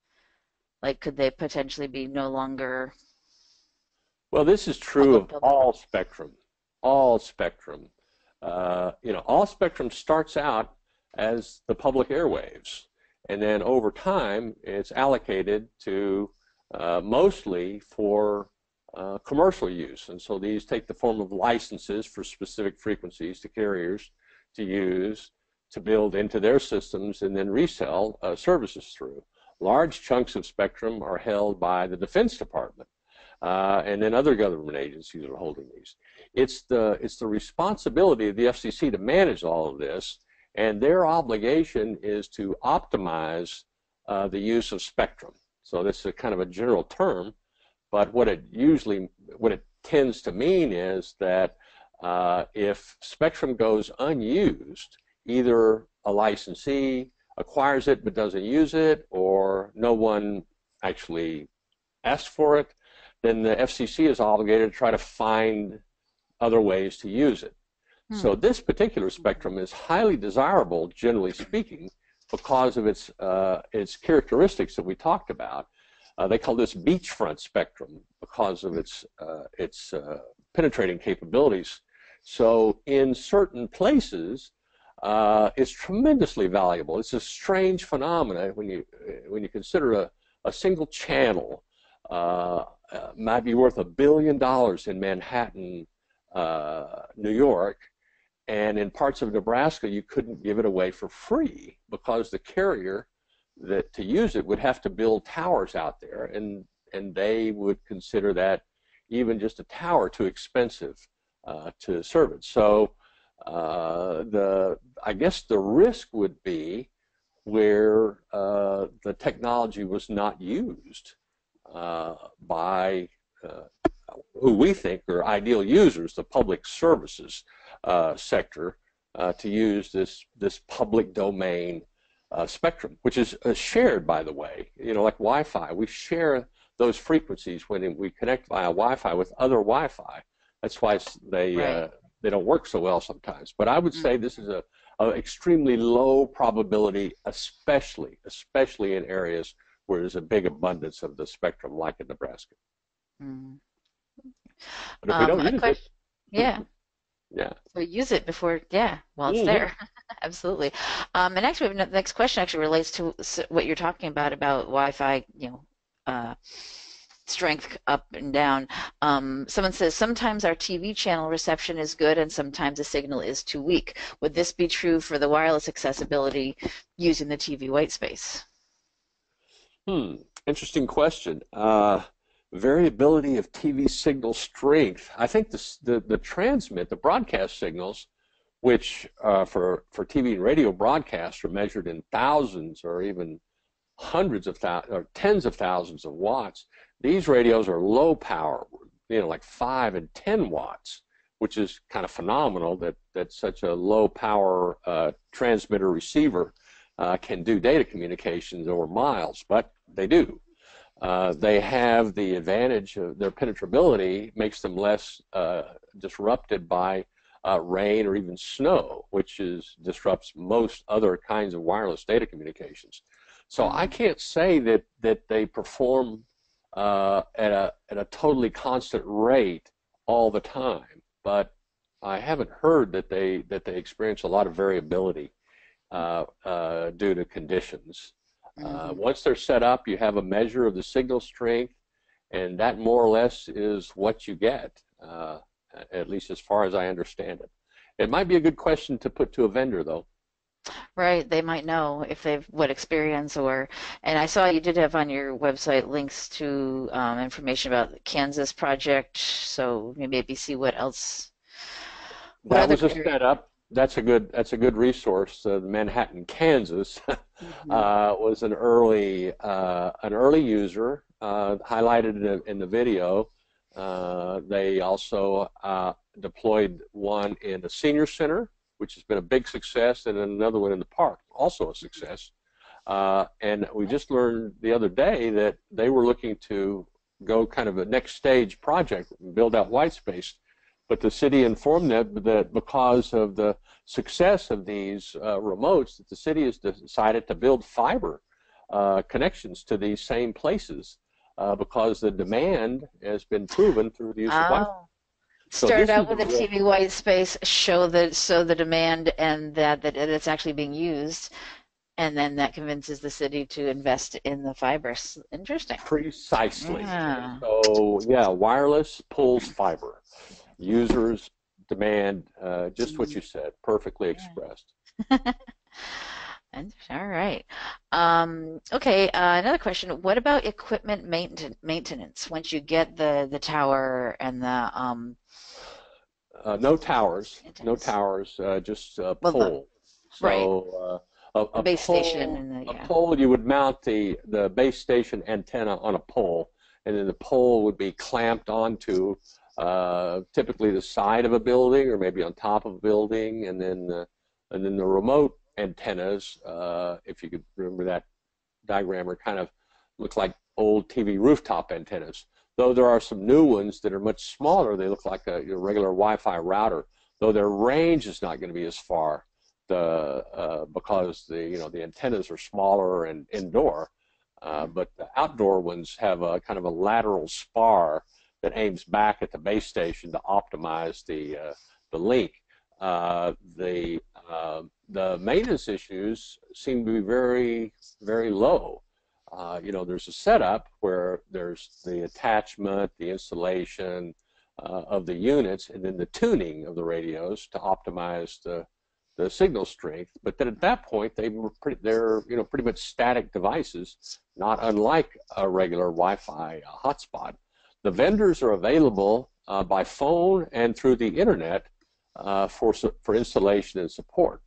Like, could they potentially be no longer well, this is true of all spectrum, all spectrum. Uh, you know, all spectrum starts out as the public airwaves, and then over time it's allocated to uh, mostly for uh, commercial use. And so these take the form of licenses for specific frequencies to carriers to use to build into their systems and then resell uh, services through. Large chunks of spectrum are held by the Defense Department uh, and then other government agencies are holding these. It's the it's the responsibility of the FCC to manage all of this, and their obligation is to optimize uh, the use of spectrum. So this is a kind of a general term, but what it usually what it tends to mean is that uh, if spectrum goes unused, either a licensee acquires it but doesn't use it, or no one actually asks for it, then the FCC is obligated to try to find other ways to use it. Hmm. So this particular spectrum is highly desirable, generally speaking, because of its uh, its characteristics that we talked about. Uh, they call this beachfront spectrum because of its uh, its uh, penetrating capabilities. So in certain places, uh, it's tremendously valuable. It's a strange phenomenon when you when you consider a, a single channel uh, might be worth a billion dollars in Manhattan, uh, New York, and in parts of Nebraska you couldn't give it away for free because the carrier that to use it would have to build towers out there, and and they would consider that even just a tower too expensive uh, to serve it. So uh, the I guess the risk would be where uh, the technology was not used by uh, who we think are ideal users, the public services uh, sector, to use this this public domain spectrum, which is shared, by the way. You know, like Wi-Fi, we share those frequencies when we connect via Wi-Fi with other Wi-Fi. That's why they right. uh, they don't work so well sometimes. But I would mm. say this is a, a, extremely low probability, especially especially in areas where there's a big abundance of the spectrum, like in Nebraska. Mm. But if um, we don't use question, it, yeah. Yeah. So use it before, yeah, while it's mm-hmm. there. Absolutely. Um, and actually, the next question actually relates to what you're talking about about Wi-Fi, you know, uh, strength up and down. Um, someone says sometimes our TV channel reception is good and sometimes the signal is too weak. Would this be true for the wireless accessibility using the TV white space? Hmm, interesting question. Uh, variability of TV signal strength. I think the, the, the transmit, the broadcast signals, which uh, for, for TV and radio broadcasts are measured in thousands or even hundreds of thousands or tens of thousands of watts. These radios are low power, you know, like five and 10 watts, which is kind of phenomenal that, that such a low power uh, transmitter receiver uh, can do data communications over miles, but they do. Uh, they have the advantage of their penetrability makes them less uh, disrupted by uh, rain or even snow, which is disrupts most other kinds of wireless data communications. So I can't say that that they perform uh, at a at a totally constant rate all the time, but I haven't heard that they that they experience a lot of variability uh, uh, due to conditions. Uh, mm-hmm. once they're set up, you have a measure of the signal strength, and that more or less is what you get, at least as far as I understand it. It might be a good question to put to a vendor, though. Right, they might know if they've what experience or, and I saw you did have on your website links to um, information about the Kansas project, so maybe see what else What That was a setup. That's a good. That's a good resource. Uh, Manhattan, Kansas, uh, was an early uh, an early user, uh, highlighted in the, in the video. Uh, they also uh, deployed one in the senior center, which has been a big success, and another one in the park, also a success. Uh, and we just learned the other day that they were looking to go kind of a next stage project, build out white space. But the city informed them that because of the success of these uh, remotes, that the city has decided to build fiber uh, connections to these same places uh, because the demand has been proven through the use of Wi-Fi. Oh. So Start out with a TV white space, show the show the demand and that that it's actually being used, and then that convinces the city to invest in the fibers. Interesting. Precisely. Yeah. So yeah, wireless pulls fiber. Users demand uh, just what you said, perfectly expressed. All right. Um, okay. Uh, another question. What about equipment mainten- maintenance? Once you get the the tower and the um, Uh, no towers, no towers, uh, just a Well, the- pole. So uh, a, a base pole, station the a pole you would mount the the base station antenna on a pole, and then the pole would be clamped onto uh, typically the side of a building or maybe on top of a building, and then uh, and then the remote antennas, uh, if you could remember that diagram, are kind of look like old TV rooftop antennas. Though there are some new ones that are much smaller, they look like a, regular Wi-Fi router. Though their range is not going to be as far, the uh, because the you know the antennas are smaller and indoor, uh, but the outdoor ones have a kind of a lateral spar that aims back at the base station to optimize the uh, the link. Uh, the uh, the maintenance issues seem to be very very low. Uh, you know, there's a setup where there's the attachment, the installation uh, of the units, and then the tuning of the radios to optimize the the signal strength. But then at that point, they were pretty, they're you know pretty much static devices, not unlike a regular Wi-Fi uh, hotspot. The vendors are available uh, by phone and through the internet uh, for for installation and support.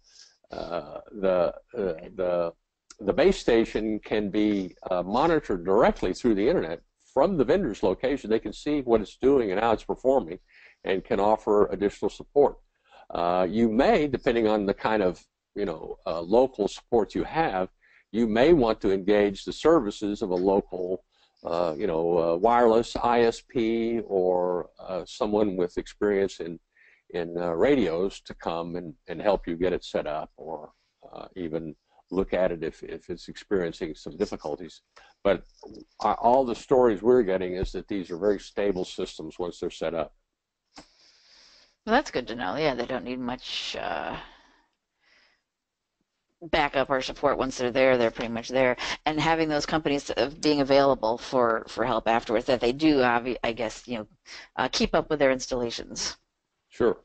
Uh, the uh, the the base station can be uh, monitored directly through the internet from the vendor's location. They can see what it's doing and how it's performing, and can offer additional support. Uh, you may, depending on the kind of you know local support you have, you may want to engage the services of a local uh, you know uh, wireless ISP or uh, someone with experience in in uh, radios to come and, and help you get it set up or uh, even look at it if, if it's experiencing some difficulties. But all the stories we're getting is that these are very stable systems once they're set up. Well, that's good to know. Yeah, they don't need much uh, backup or support once they're there. They're pretty much there, and having those companies being available for for help afterwards. That they do, I guess, you know, uh, keep up with their installations. Sure.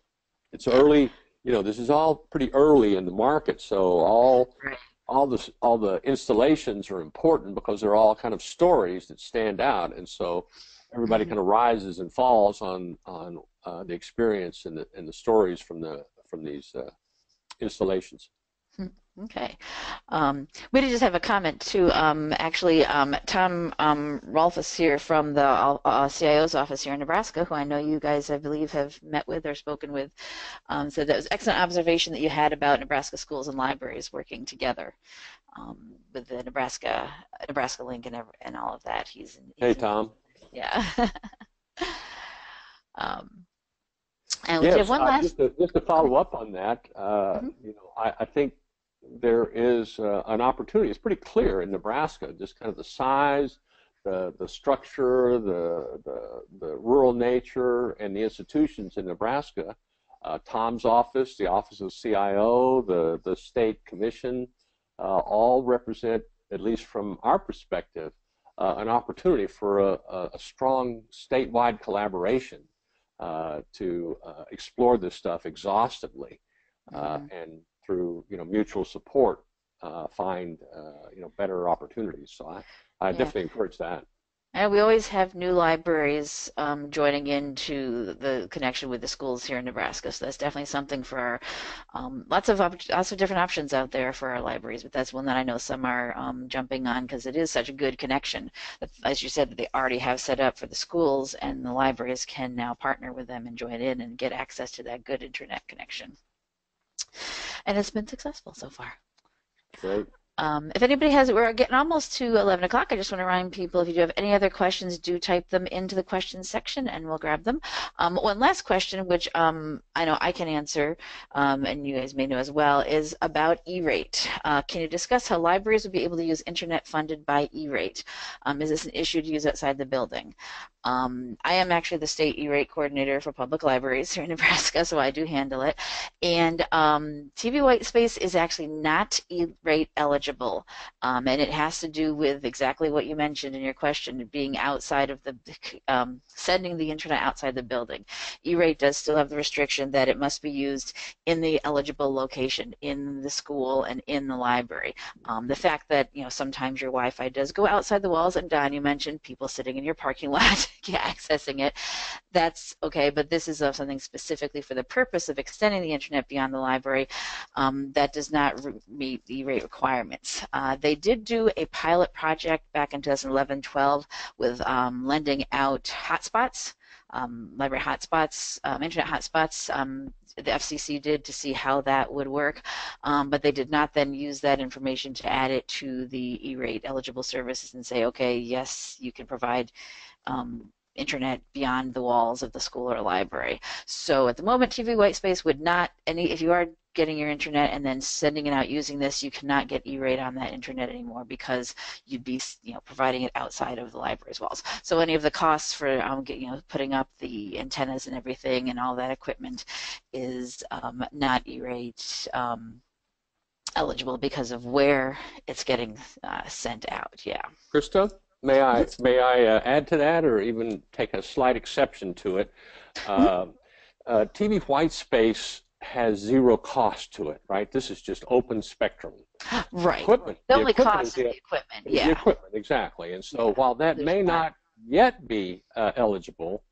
It's early, you know, this is all pretty early in the market, so all Right. all the all the installations are important because they're all kind of stories that stand out, and so everybody Mhm. kind of rises and falls on on uh, the experience and the and the stories from the from these uh, installations. Okay. Um, we did just have a comment too. Um, actually, um, Tom um, Rolfes here from the uh, uh, CIO's office here in Nebraska, who I know you guys, I believe, have met with or spoken with, um, said that was excellent observation that you had about Nebraska schools and libraries working together um, with the Nebraska Nebraska link and and all of that. He's, he's Hey, Tom. Yeah. um, and we have one uh, last. just, to, just to follow up on that, uh, Mhm. you know, I, I think there is uh, an opportunity. It's pretty clear in Nebraska, just kind of the size, the the structure, the the, the rural nature, and the institutions in Nebraska. Uh, Tom's office, the office of CIO, the the state commission, uh, all represent, at least from our perspective, uh, an opportunity for a, a, strong statewide collaboration uh, to uh, explore this stuff exhaustively uh, Mhm. and through you know mutual support uh, find uh, you know better opportunities. So I, I Yeah. definitely encourage that. And we always have new libraries um, joining into the connection with the schools here in Nebraska. So that's definitely something for our um, lots of lots of different options out there for our libraries. But that's one that I know some are um, jumping on because it is such a good connection. As you said, that they already have set up for the schools, and the libraries can now partner with them and join in and get access to that good internet connection. And it's been successful so far. Great. Um, if anybody has, we're getting almost to 11 o'clock. I just want to remind people if you do have any other questions, do type them into the questions section and we'll grab them. Um, one last question, which um, I know I can answer, um, and you guys may know as well, is about E-rate. Uh, can you discuss how libraries would be able to use internet funded by E-rate? Um, is this an issue to use outside the building? Um, I am actually the state E-rate coordinator for public libraries here in Nebraska, so I do handle it. And um, TV Whitespace is actually not E-rate eligible, um, and it has to do with exactly what you mentioned in your question, being outside of the, um, sending the internet outside the building. E-rate does still have the restriction that it must be used in the eligible location, in the school and in the library. Um, the fact that, you know, sometimes your Wi-Fi does go outside the walls, and Don, you mentioned people sitting in your parking lot accessing it, that's okay. But this is of something specifically for the purpose of extending the internet beyond the library. Um, that does not meet the rate requirements. Uh, they did do a pilot project back in 2011-12 with um, lending out hotspots. Um, library hotspots, um, internet hotspots, um, the FCC did to see how that would work, um, but they did not then use that information to add it to the E-rate eligible services and say, okay, yes, you can provide um, internet beyond the walls of the school or library. So at the moment, TV white space would not, any if you are getting your internet and then sending it out using this, you cannot get E-rate on that internet anymore because you'd be, you know, providing it outside of the library's walls. So any of the costs for, um, you know, putting up the antennas and everything and all that equipment is um, not E-rate um, eligible because of where it's getting uh, sent out. Yeah. Christa? May I may I uh, add to that, or even take a slight exception to it? Uh, uh, TV white space has zero cost to it, right? This is just open spectrum. Right. Equipment. The, the only cost is the, equipment. Yeah. The equipment, exactly. And so yeah. while that There's may not yet be uh, eligible,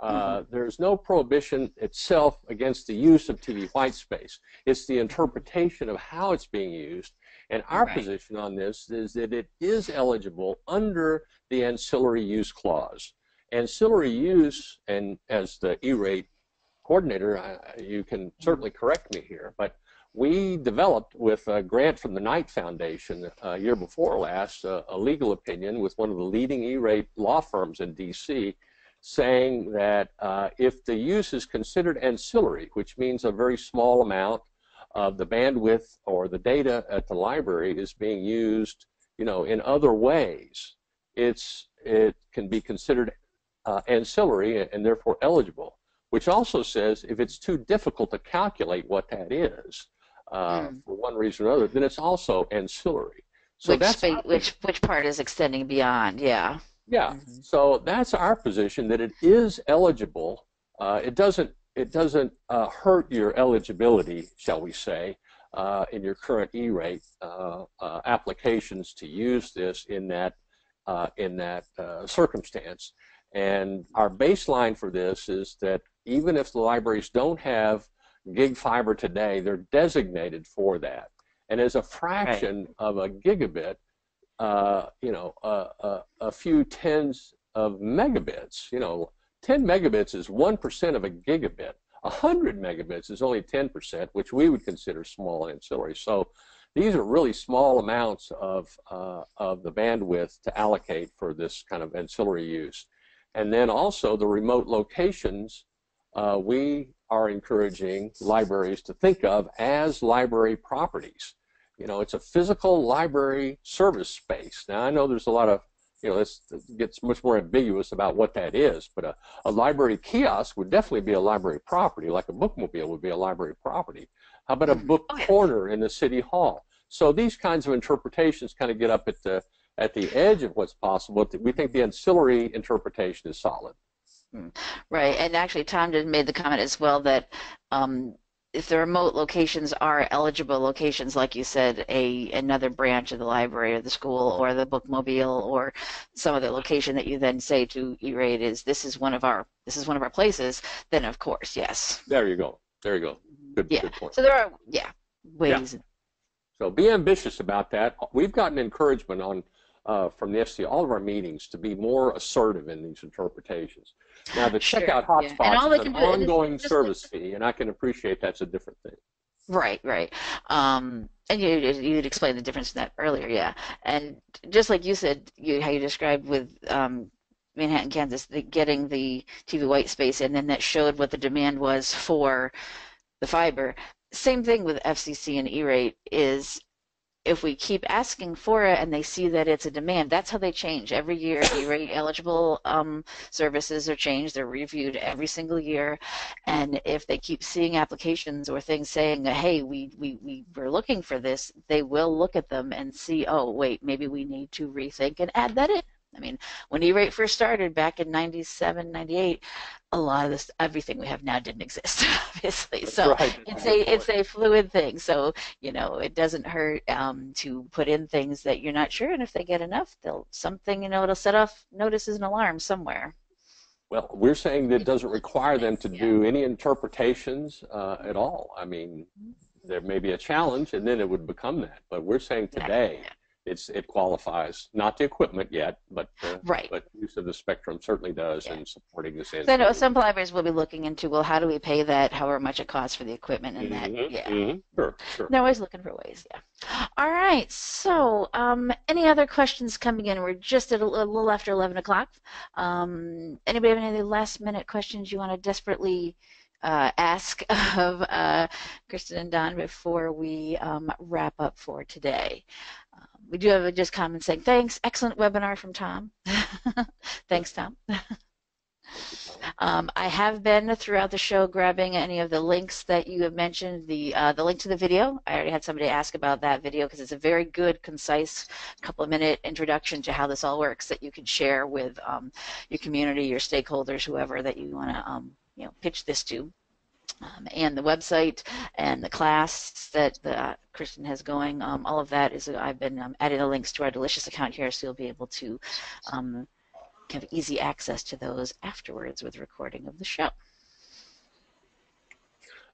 uh, mm-hmm. there's no prohibition itself against the use of TV white space. It's the interpretation of how it's being used and our right. position on this is that it is eligible under the ancillary use clause. Ancillary use, and as the E-rate coordinator, you can certainly correct me here, but we developed with a grant from the Knight Foundation a uh, year before last uh, a legal opinion with one of the leading E-rate law firms in D.C. saying that uh, if the use is considered ancillary, which means a very small amount of the bandwidth or the data at the library is being used, you know, in other ways, it's it can be considered uh, ancillary and therefore eligible. Which also says if it's too difficult to calculate what that is uh, mm. for one reason or other, then it's also ancillary. So which, that's which which part is extending beyond? Yeah. Yeah. Mm-hmm. So that's our position that it is eligible. Uh, it doesn't it doesn't uh, hurt your eligibility, shall we say, uh, in your current E-rate uh, uh applications to use this in that uh, in that uh, circumstance. And our baseline for this is that even if the libraries don't have gig fiber today, they're designated for that. And as a fraction right. of a gigabit, you know, a few tens of megabits, you know, 10 megabits is 1% of a gigabit. 100 megabits is only 10%, which we would consider small ancillary. So these are really small amounts of, uh, of the bandwidth to allocate for this kind of ancillary use. And then also the remote locations, uh, we are encouraging libraries to think of as library properties. You know, it's a physical library service space. Now, I know there's a lot of you know, this gets much more ambiguous about what that is. But a, a library kiosk would definitely be a library property, like a bookmobile would be a library property. How about a mm-hmm. book oh, corner in the city hall? So these kinds of interpretations kind of get up at the at the edge of what's possible. We think the ancillary interpretation is solid. Hmm. Right, and actually, Tom did made the comment as well that um, if the remote locations are eligible locations, like you said, a another branch of the library or the school or the bookmobile or some other location that you then say to E-rate is this is one of our this is one of our places, then of course, yes. There you go. There you go. Good, Yeah. good point. So there are yeah ways. Yeah. So be ambitious about that. We've gotten encouragement on uh, from the FCC, all of our meetings, to be more assertive in these interpretations. Now, the Sure, checkout yeah. Hotspots they is an ongoing service fee, and I can appreciate that's a different thing. Right, right. Um, and you you had explained the difference in that earlier, yeah. And just like you said, you how you described with um, Manhattan, Kansas, the, getting the TV white space, and then that showed what the demand was for the fiber. Same thing with FCC and E-rate is if we keep asking for it and they see that it's a demand, that's how they change. Every year, E-rate eligible um, services are changed. They're reviewed every single year. And if they keep seeing applications or things saying, hey, we, we, we were looking for this, they will look at them and see, oh, wait, maybe we need to rethink and add that in. I mean, when E-rate first started back in 97, 98, a lot of this, everything we have now didn't exist, obviously. So right. it's a it's a fluid thing so you know it doesn't hurt um, to put in things that you're not sure and if they get enough they'll something you know it'll set off notices and alarms somewhere Well, we're saying that it doesn't require them to Yeah. do any interpretations uh, at all. I mean, there may be a challenge, and then it would become that. But we're saying today, it's it qualifies. Not the equipment yet, but uh, right but use of the spectrum certainly does Yeah. in supporting this. so I know some libraries will be looking into well how do we pay that however much it costs for the equipment and that Mhm, yeah mhm. Sure, sure. They're always looking for ways, yeah. All right, so um, any other questions coming in? We're just at a, a little after 11 o'clock. Um, anybody have any last minute questions you want to desperately uh, ask of uh, Kristen and Don before we um, wrap up for today? We do have a just comment saying thanks. Excellent webinar from Tom. thanks, Tom. Um, I have been throughout the show grabbing any of the links that you have mentioned. The uh, the link to the video. I already had somebody ask about that video because it's a very good, concise, couple of minute introduction to how this all works that you can share with um, your community, your stakeholders, whoever that you want to um, you know pitch this to. Um, and the website and the class that uh, Kristen has going, um, all of that is I've been um, adding the links to our Delicious account here, so you'll be able to um, have easy access to those afterwards with recording of the show.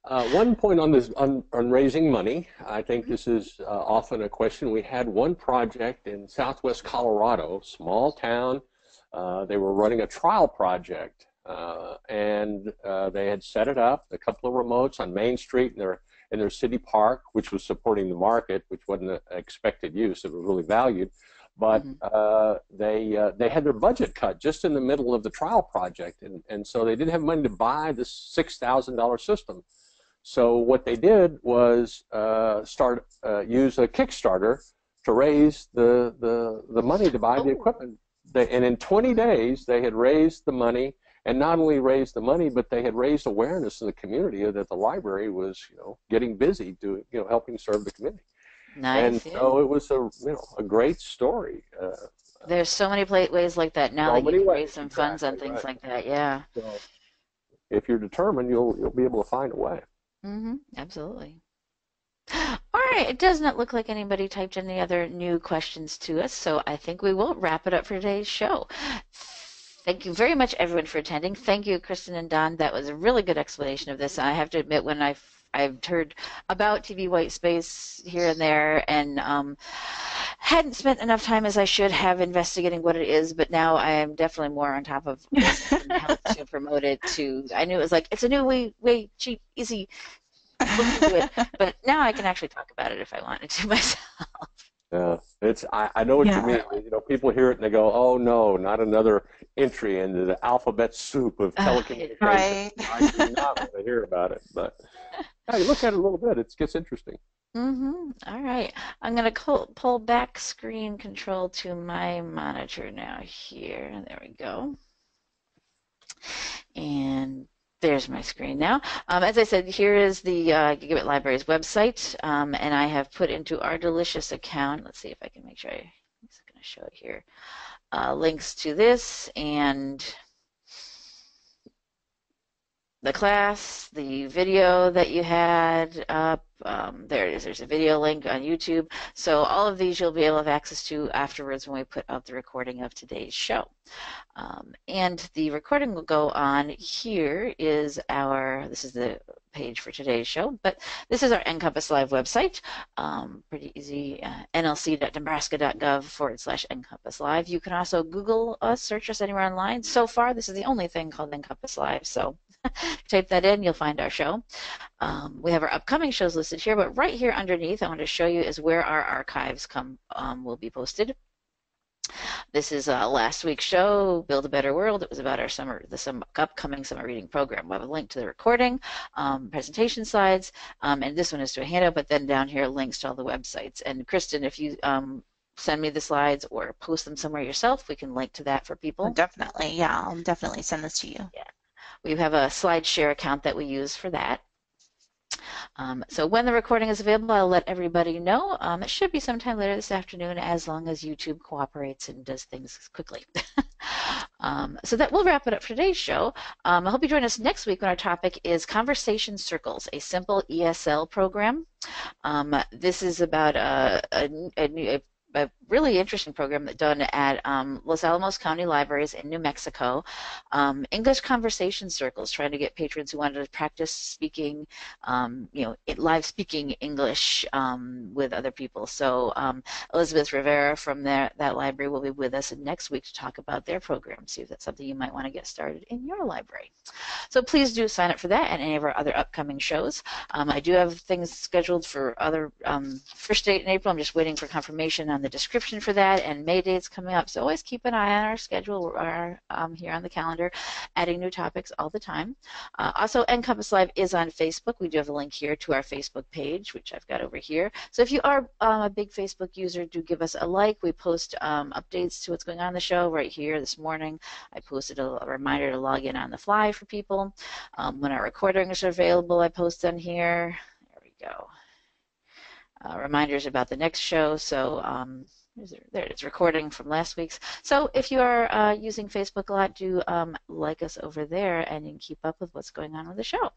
Uh, one point on this on, on raising money, I think this is uh, often a question. We had one project in Southwest Colorado, small town. Uh, they were running a trial project, and uh, they had set it up, a couple of remotes on Main Street in their in their city park, which was supporting the market, which wasn't an expected use. It was really valued, but Mhm. uh, they uh, they had their budget cut just in the middle of the trial project, and and so they didn't have money to buy this six thousand dollar system. So what they did was uh, start uh, use a Kickstarter to raise the, the, the money to buy the Oh. equipment. They, and in 20 days, they had raised the money, and not only raised the money, but they had raised awareness in the community that the library was, you know, getting busy doing, you know, helping serve the community. Nice. and yeah. so it was a, you know, a great story. Uh, There's so many ways like that now So that you can ways, raise some funds on things right. like that. Yeah. so if you're determined, you'll you'll be able to find a way. Mm-hmm. Absolutely. All right. It does not look like anybody typed any other new questions to us, so I think we will wrap it up for today's show. Thank you very much, everyone, for attending. Thank you, Kristen and Don. That was a really good explanation of this. I have to admit, when I've I've heard about TV white space here and there, and um, hadn't spent enough time as I should have investigating what it is. But now I am definitely more on top of this and how to promote it. To I knew it was like it's a new way, way cheap, easy. Look into it. But now I can actually talk about it if I wanted to myself. Yeah, it's I, I know what Yeah. you mean. You know, people hear it and they go, "Oh no, not another entry into the alphabet soup of telecommunications." Right. I do not want to hear about it, but you look at it a little bit, it gets interesting. Mm-hmm. All right. I'm going to pull back screen control to my monitor now here. There we go. And there's my screen now. Um, as I said, here is the uh, Gigabit Libraries website, um, and I have put into our Delicious account. Let's see if I can make sure I, it's going to show it here. Uh, links to this and the class, the video that you had up. Um, there it is. There's a video link on YouTube. So all of these you'll be able to have access to afterwards when we put up the recording of today's show. Um, and the recording will go on here is our, this is the page for today's show, but this is our NCompass Live website. Um, pretty easy, uh, nlc.nebraska.gov forward slash NCompass Live. You can also Google us, search us anywhere online. So far, this is the only thing called NCompass Live, so type that in, you'll find our show. Um, we have our upcoming shows listed here, but right here underneath, I want to show you is where our archives come um, will be posted. This is uh, last week's show, Build a Better World. It was about our summer, the upcoming summer reading program. We'll have a link to the recording, um, presentation slides, um, and this one is to a handout, but then down here links to all the websites. And Kristen, if you um, send me the slides or post them somewhere yourself, we can link to that for people. Definitely, yeah, I'll definitely send this to you. Yeah. We have a SlideShare account that we use for that. Um, so when the recording is available, I'll let everybody know. Um, it should be sometime later this afternoon as long as YouTube cooperates and does things quickly. um, so that will wrap it up for today's show. Um, I hope you join us next week when our topic is Conversation Circles, a simple ESL program. Um, this is about a, a, a, a a really interesting program that done at um, Los Alamos County Libraries in New Mexico. Um, English conversation circles, trying to get patrons who wanted to practice speaking, um, you know, live speaking English um, with other people. So um, Elizabeth Rivera from there, that library will be with us next week to talk about their program. See if that's something you might want to get started in your library. So please do sign up for that and any of our other upcoming shows. Um, I do have things scheduled for other first date in April. I'm just waiting for confirmation on the description for that and May dates coming up. So always keep an eye on our schedule our, um, here on the calendar, adding new topics all the time. Uh, also, NCompass Live is on Facebook. We do have a link here to our Facebook page, which I've got over here. So if you are um, a big Facebook user, do give us a like. We post um, updates to what's going on in the show right here this morning. I posted a, a reminder to log in on the fly for people. Um, when our recordings are available, I post them here. There we go uh, reminders about the next show. So um, there it is, recording from last week's. So if you are uh, using Facebook a lot, do um, like us over there and you can keep up with what's going on with the show.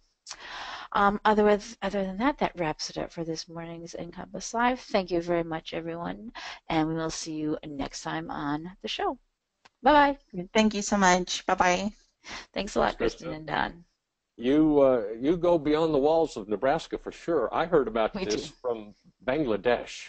Um, other, with, other than that, that wraps it up for this morning's NCompass Live. Thank you very much, everyone, and we will see you next time on the show. Bye-bye. Thank you so much. Bye-bye. Thanks a lot, Kristen and Don. You uh, you go beyond the walls of Nebraska for sure. I heard about this from Bangladesh.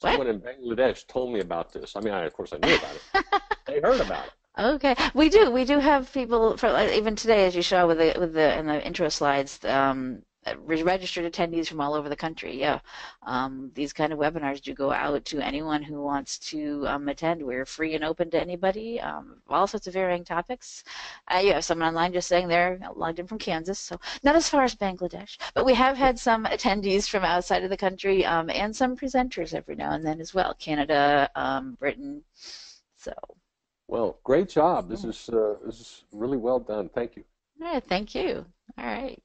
What? Someone in Bangladesh told me about this. I mean, I, of course, I knew about it. they heard about it. Okay, we do. We do have people for even today, as you saw with the with the in the intro slides, um, registered attendees from all over the country. Yeah, um, these kind of webinars do go out to anyone who wants to um, attend. We're free and open to anybody. Um, all sorts of varying topics. Uh, you have someone online just saying they're logged in from Kansas, so not as far as Bangladesh, but we have had some attendees from outside of the country um, and some presenters every now and then as well. Canada, um, Britain. So. Well, great job. This is uh, this is really well done. Thank you. Yeah, thank you. All right.